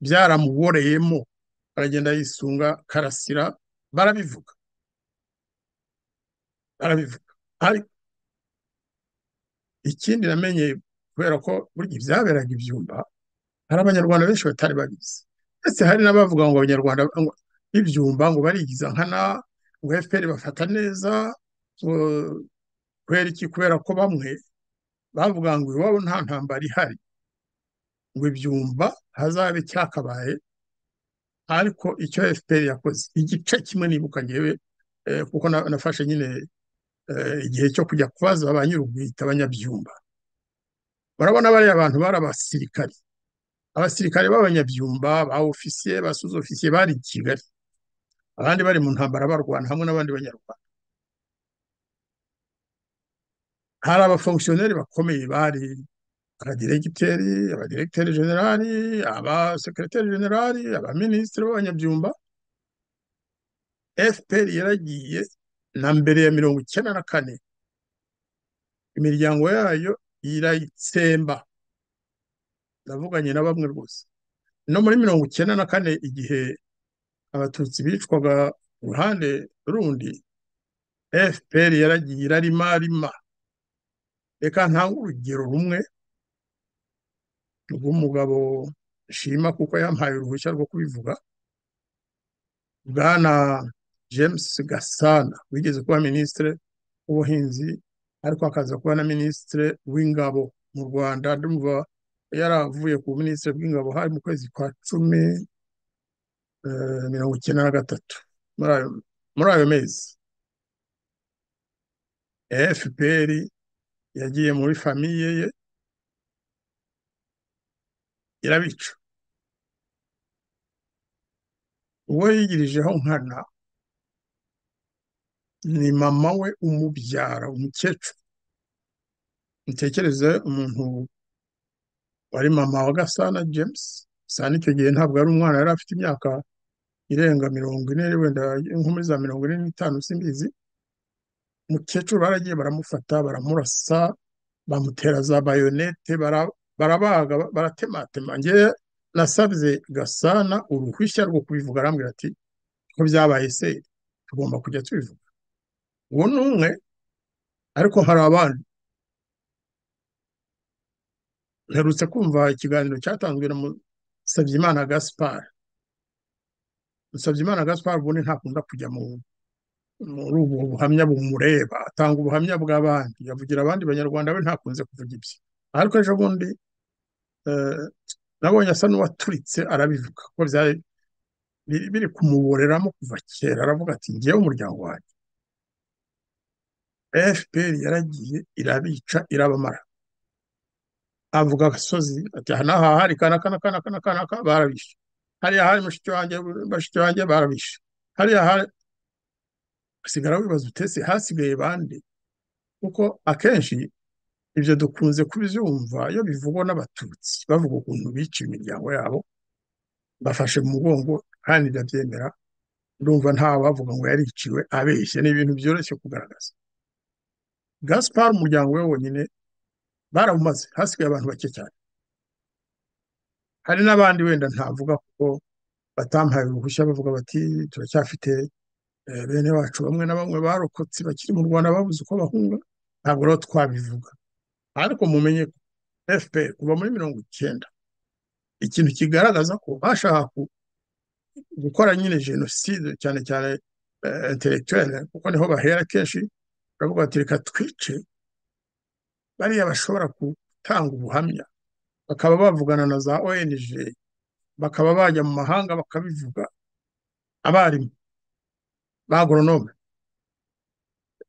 Byaramuboreyemo aragenda yisunga karasira barabivuga. Barabivuga. Ariko ikindi namenye kubera ko burya ibyaberaga ibyumba hari abanyarwanda benshi batari babizi. Ndetse hari n'abavuga ngo abanyarwanda ngo b'ibyumba ngo barigiza nkana ngo fpr bafata neza kubera iki? Kubera ko bamwe bavuga ngo iwabo nta ntambara ihari. Ngo ibyumba hazabe cyakabaye ariko icyo fpr yakoze. Igice kimwe nibuka ngewe eh, kuko na- nafashe nyine igihe cyo kujya kubaza ba nyir'ubwite abanyabyumba. Barabona bariya bantu bari abasirikari abasirikare b'abanyabyumba ba ofisiye ba suza ofisiye bari i kigali. Abandi bari mu ntambara barwana hamwe n'abandi banyarwanda. Hari abafongisiyoneri bakomeye bari abadiregiteri abadiregiteri generali abasekereteri generali abaminisitiri b'abanyabyumba. Fpr yaragiye na mbere ya mirongo icyenda na kane. Imiryango yayo irayitsemba. Ndavuganye na bamwe rwose. No muri mirongo icyenda na kane igihe abatutsi bicwaga uruhande rundi fpr yaragiye irarimarima reka ntange urugero rumwe rw'umugabo nshima kuko yampaye uruhushya rwo kubivuga. Bwana james gasana wigeze kuba minisitiri w'ubuhinzi ariko akaza kuba na minisitiri w'ingabo mu rwanda. Ndumva yaravuye ku minisitiri bw'ingabo hari mu kwezi kwa cumi mirongo icyenda na gatatu. Muri ayo mezi fpr yagiye muri famiye ye irabica. Uwo yigirijeho nkana ni mama we umubyara umukecuru. Mutekereze umuntu wari mama wa gasana james? Gasana icyo gihe ntabwo ari umwana yari afite imyaka irenga mirongo ine wenda muri za mirongo ine n'itanu simbizi umukecuru baragiye baramufata baramurasa bamutera za bayonete barabaga baratematema. Ngewe nasabye gasana uruhushya rwo kubivuga arambwira ati ko byabaye se? Tugomba kujya tubivuga. Uwo ni umwe ariko hari abandi mperutse kumva ikiganiro cyatanzwe na Musabyimana Gaspar. Musabyimana Gaspar ubundi ntakunda kujya muri ubu buhamya bumureba atanga ubuhamya bw'abandi. Yavugira abandi banyarwanda we ntakunze kuvuga ibye ariko ejo bundi nabonye asa n'uwaturitse arabivuga ko biri kumuboreramo kuva kera aravuga ati ngewe umuryango wanjye. Fpr yaragiye irabica irabamara. Avuga agasozi ati aha n'aha hari kana kana kana kana kana kana barabishe. Hariya hari mushiki wanjye bashiki wanjye barabishe. Hariya hari hasigara wibaza utese hasigaye bande kuko akenshi ibyo dukunze kubyumva iyo bivugwa n'abatutsi bavuga ukuntu biciye imiryango yabo bafashe mu mugongo kandi ndabyemera ndumva nta bavuga ngo yariciwe abeshye. Ni ibintu byoroshye kugaragaza. Gaspar umuryango we wonyine barawumaze hasigaye abantu bake cyane. Hari n'abandi wenda ntavuga kuko batampaye uruhushya bavuga bati turacyafite bene wacu bamwe na bamwe barokotse bakiri mu rwanda babuze uko bahunga. Ntabwo rero twabivuga. Ariko mumenye ko fpr kuva muri mirongo icyenda ikintu kigaragaza ko bashaka gukora nyine jenoside cyane cyane intellectuelle kuko ni ho bahera kenshi baravuga bati reka twice. Bariya bashobora gutanga ubuhamya bakaba bavugana na za ONG bakaba bajya mu mahanga bakabivuga. Abarimu ba agoronome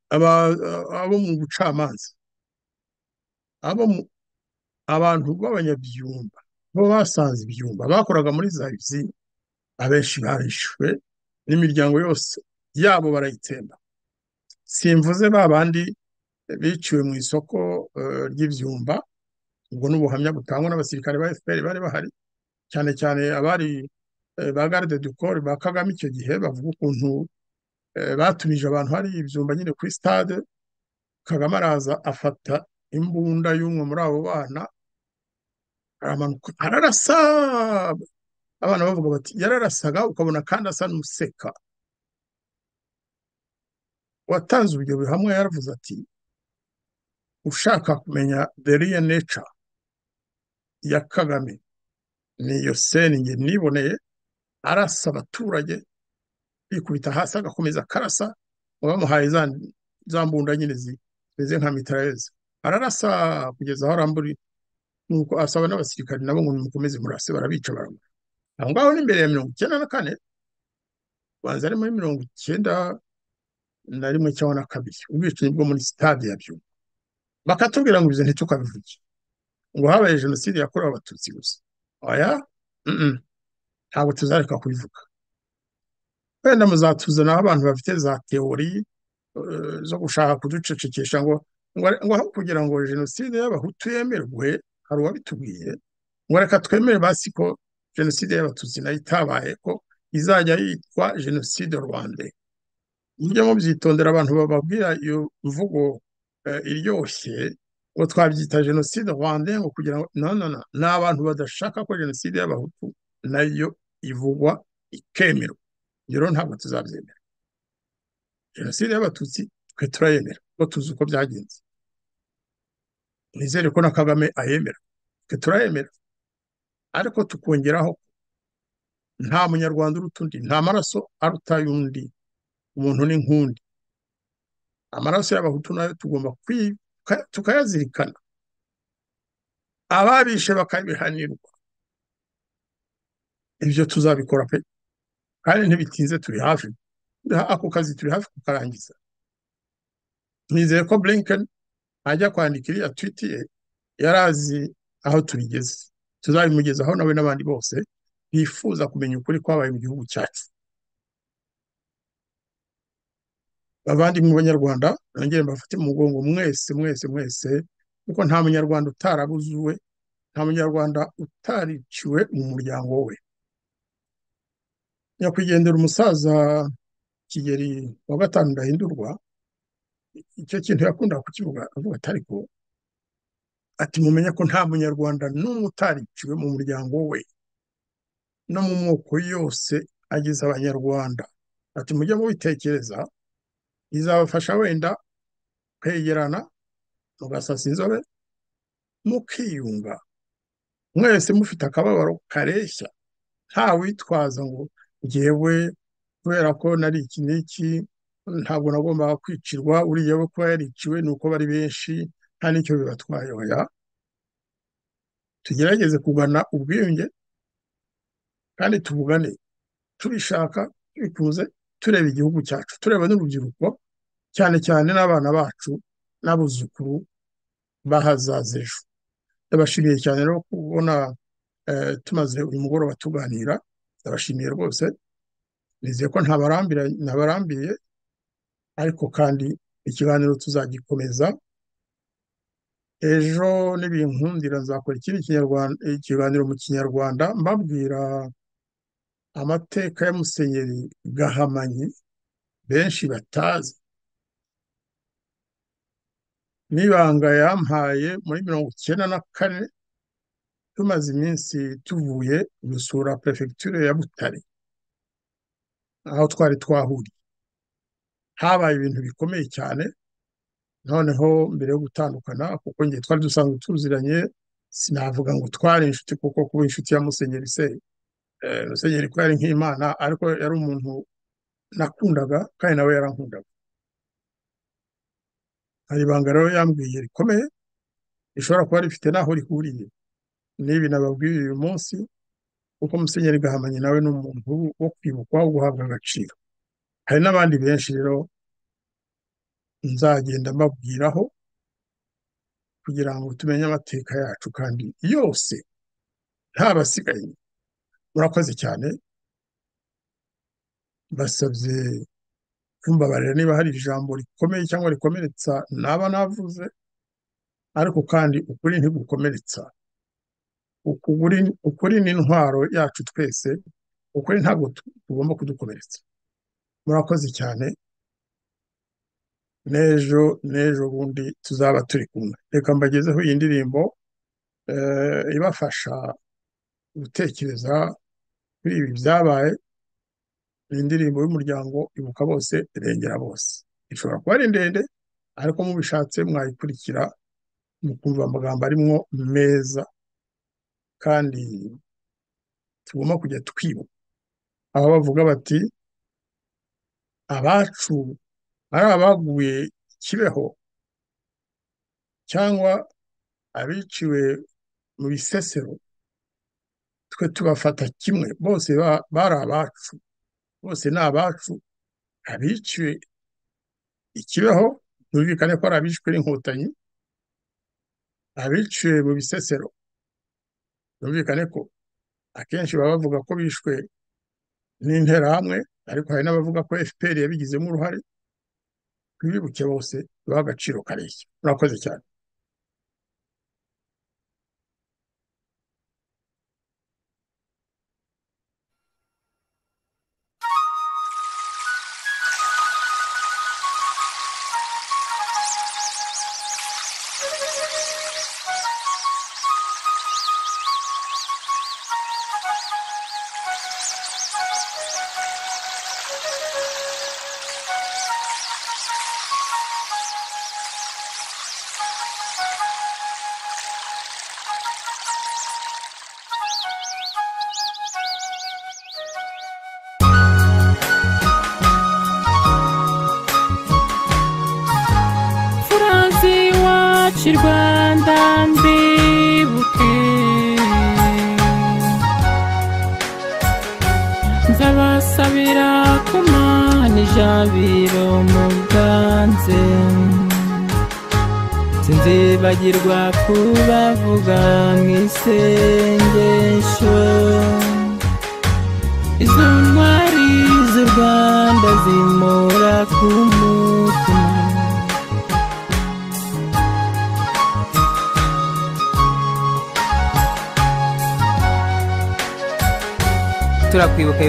abo mu bucamanza abantu b'abanyabyumba bo basanze ibyumba bakoraga muri za izini abenshi barishwe n'imiryango yose yabo barayitsemba. Simvuze ba bandi biciwe mu isoko ry'ibyumba ubwo ni ubuhamya butangwa n'abasirikare ba fpr bari bahari. Cyane cyane abari ba garde du corps ba kagame icyo gihe bavuga ukuntu batumije abantu hari ibyumba nyine kuri stade. Kagame araza afata imbunda y'umwe muri abo bana aramanuka ararasa abana bavuga bati yararasaga ukabona kandi asa n'useka watanze uburyo buhamwe yaravuze ati ushaka kumenya the real nature ya kagame niyo seni nge niboneye. Arasa abaturage yikubita hasi agakomeza akarasa bamuhaye za mbunda nyine zimeze nka mitarayeze ararasa kugeza aho arambura nuko asaba n'abasirikari nabo ngo nimukomeze murase barabica baramura aho ngaho ni imbere ya mirongo icyenda na kane banza ari muri mirongo icyenda na rimwe cyangwa na kabiri ubwicanyi bwo muri sitade ya byumba. Bakatubwira ngo ibyo ntitukabivuge ngo habaye jenoside yakorewe abatutsi gusa. Oya? Ntabwo tuzareka kubivuga. Wenda muzatuzanaho abantu bafite za teori eh, zo gushaka kuducecekesha ngo ngo aho kugira ngo jenoside y'abahutu yemerwe hari uwabitubwiye. Ngo reka twemere basi ko jenoside y'abatutsi na yo itabaye ko izajya yitwa jenoside rwanda. Mujye mubyitondera abantu bababwira iyo mvugo eh, iryoshye ngo twabyita jenoside rwanda ngo kugira ngo no no no ni abantu badashaka ko jenoside y'abahutu na yo ivugwa ikemerwa. Rero ntabwo tuzabyemera. Jenoside y'abatutsi twe turayemera kuko tuzi uko byagenze. Nizere ko na kagame ayemera twe turayemera. Ariko tukongeraho ko nta munyarwanda uruta undi nta maraso aruta y'undi umuntu ni nk'undi. Amaraso y'abahutu na yo tugomba tukayazirikana. Ababishe bakabihanirwa. Ibyo tuzabikora pe. Kandi ntibitinze turi hafi. Ako kazi turi hafi kukarangiza. Nizeye ko blinken ajya kwandika iriya twiti ye yari azi aho tubigeze. Tuzabimugezaho nawe n'abandi bose bifuza kumenya ukuri kwabaye mu gihugu cyacu. Bavandimwe b'abanyarwanda nongere mbafate mu mugongo mwese mwese mwese kuko nta munyarwanda utarabuzuwe nta munyarwanda utariciwe mu muryango we. Nyakwigendera umusaza kigeri wa gatanu ndahindurwa icyo kintu yakundaga kukivuga avuga ati ariko ati mumenye ko nta munyarwanda n'umwe utariciwe mu muryango we no mu moko yose agize abanyarwanda. Ati mujye mubitekereza bizabafasha wenda kwegerana mugasasa inzobe mukiyunga mwese mufite akababaro kareshya nta witwaza ngo ngewe kubera ko nari iki n'iki? Ntabwo nagombaga kwicirwa uriya we kuba yariciwe ni uko bari benshi nta n'icyo bibatwaye oya tugerageze kugana ubwiyunge kandi tuvugane tubishaka tubikunze tureba igihugu cyacu. Tureba n'urubyiruko. Cyane cyane n'abana bacu n'abuzukuru bahazaza ejo. Ndabashimiye cyane rero kubona eh, tumaze uyu mugoroba tuganira. Ndabashimiye rwose. Nizeye ko ntabarambiye ariko kandi ikiganiro tuzagikomeza. Ejo nibinkundira nzakora ikindi ikiganiro mu kinyarwanda. Mbabwira amateka ya musenyeri gahamanyi benshi batazi. N'ibanga yampaye muri mirongo icyenda na kane tumaze iminsi tuvuye gusura perefegitura ya butare aho twari twahuriye. Habaye ibintu bikomeye cyane noneho mbere yo gutandukana kuko njye twari dusanzwe tuziranye sinavuga ngo twari inshuti kuko kuba inshuti ya musenyeri se eh, musenyeri ko yari nk'imana ariko yari umuntu nakundaga kandi nawe yarankundaga. Hari ibanga rero yambwiye rikomeye. Rishobora kuba rifite n'aho rihuriye. N'ibi nababwiye uyu munsi kuko musenyeri gahamanyi nawe ni umuntu wo kwibukwa wo guhabwa agaciro. Hari n'abandi benshi rero nzagenda mbabwiraho kugira ngo tumenye amateka yacu kandi yose ntabasigaye murakoze cyane. Basabye kumbabarira niba hari ijambo rikomeye cyangwa rikomeretsa naba navuze ariko kandi ukuri ntigukomeretsa. Ukuri ni intwaro yacu twese ukuri ntabwo tu- tugomba kudukomeretsa. Murakoze cyane. N'ejo n'ejo bundi tuzaba turi kumwe. Reka mbagezeho iyi ndirimbo eh, ibafasha gutekereza kuri ibi byabaye. Ni indirimbo y'umuryango ibuka bose irengera bose. Ishobora kuba ari ndende ariko mubishatse mwayikurikira mukumva amagambo arimwo meza kandi tugomba kujya twibuka. Aho bavuga bati abacu ari abaguye kibeho cyangwa abiciwe mu bisesero twe tubafata kimwe bose ba- bari abacu. Bose ni abacu abiciwe ikibeho byumvikane ko ari abishwe n'inkotanyi abiciwe mu bisesero. Byumvikane ko akenshi baba bavuga ko bishwe n'interahamwe ariko hari n'abavuga ko FPR yabigizemo uruhare. Twibibuke bose baha agaciro kareshya murakoze cyane.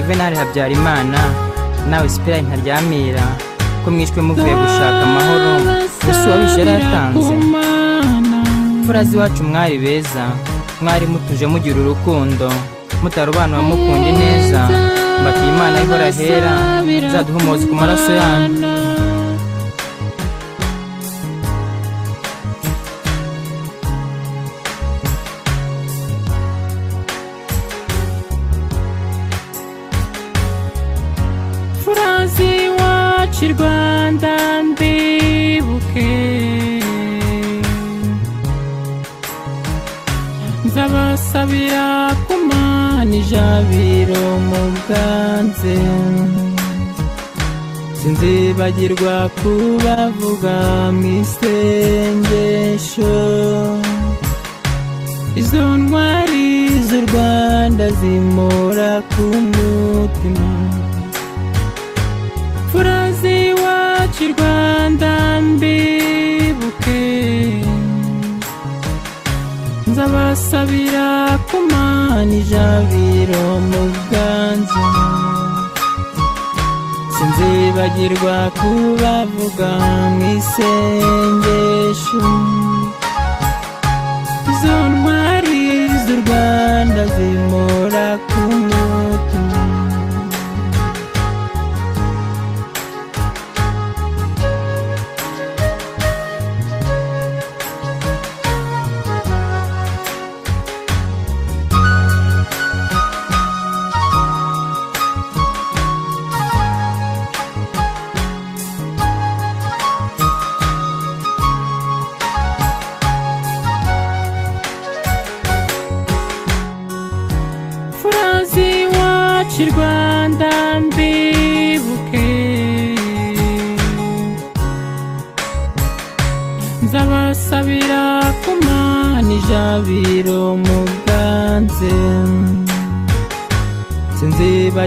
Yuvenali habyarimana nawe sipera ntaryamira ko mwishwe muvuye gushaka amahoro gusa uwabishe yarayatanze furazi iwacu mwari beza mwari mutuje mugira urukundo mutarobanura mukunda neza mbatiye imana ihora hera izaduha umuhozi ku maraso yanyu. Sinzibagirwa kubavuga mu isengesho. Izo ntwari z'u rwanda zimura ku mutima. Furazi iwacu i rwanda mbibuke. Nzabasabira kumana ijabiro mu bwanzu. Sinzibagirwa kubavuga mu isengesho. Izo ntwari z'u rwanda zimura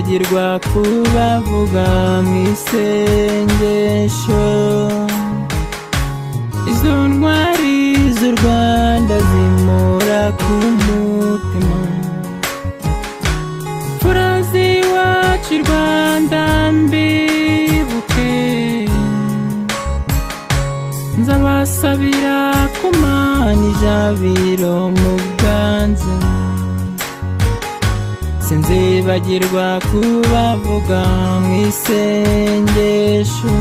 sinzibagirwa kubavuga mu isengesho. Izo ntwari z'u rwanda zimura ku mutima. Furazi iwacu i rwanda mbibuke. Nzabasabira kumana ijabiro mu sinzibagirwa kubavuga mu isengesho.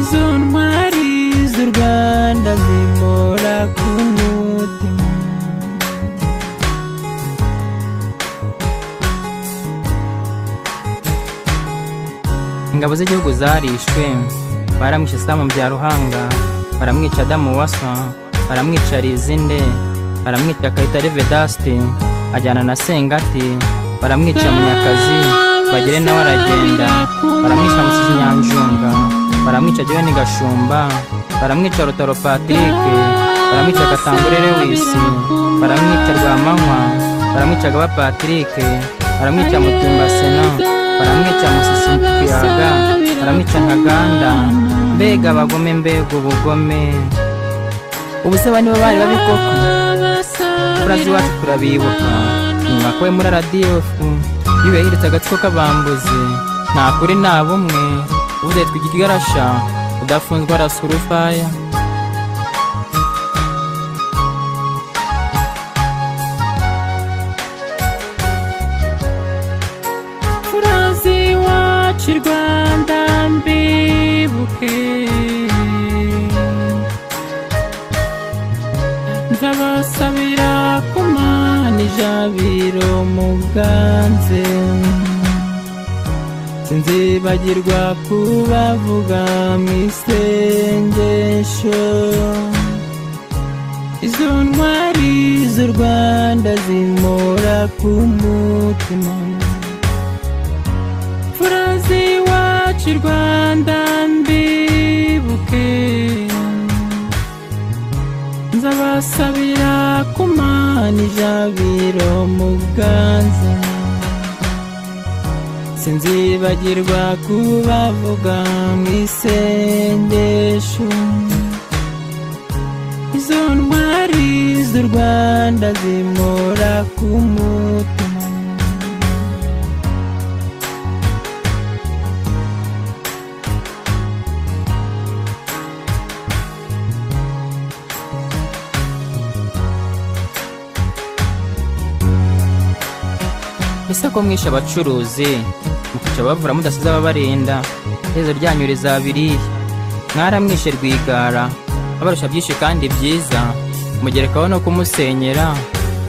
Izo ntwari z'u rwanda zimura ku mutima. Ingabo z'igihugu zarishwe baramwishe samu bya ruhanga baramwica adamu wasa baramwica rizinde baramwica kayitare vedasite ajyana na sengati baramwica munyakazi bagere nawe aragenda baramwica musizi nyanjunga baramwica jeweni gashumba baramwica rutaro patirike baramwica katangurere wisi baramwica rwamanywa baramwicaga ba patrick baramwica mutumba sena baramwica musisi kuyaga baramwica ntaganda mbega abagome mbega ubugome. Ubu se aba nibo bari babi koko. Urazi iwacu turabibuka. Nyuma ko we muri radiyofu iyo yahiritse agatsiko k'abambuzi nta kuri nta bumwe. Ubuze twikigarasha udafunzwe arasa urufaya. Urazi iwacu i rwanda mbibuke. Ijabiro mu bwanze. Sinzibagirwa kubavuga mu isengesho izo ntwari z'u rwanda zimora ku mutima. Furazi iwacu i rwanda mbibuke. Nzabasabira kumana ijabiro mu bwanze sinzibagirwa kubavuga mu isengesho. Izo ntwari z'u rwanda zimora ku mutima ese ko mwishe abacuruzi? Mukica bavura mudasize ababarinda. Iherezo ryanyu rizabiriye mwaramwishe rwigara. Abarusha byinshi kandi byiza. Mugerekaho no kumusenyera.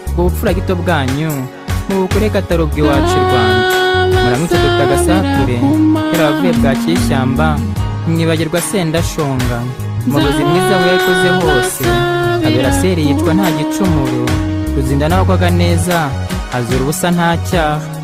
Ubwo bupfura gito bwanyu mubukure katari ubw'iwacu rwanda. Muramwica dr gasature yari abavuye bwa kishyamba mwibagirwa sendashonga. Umuyobozi mwiza we yakoze hose. Abera seri yicwa nta gicumuro ruzinda nawe neza. Azura ubusa nta cyaha.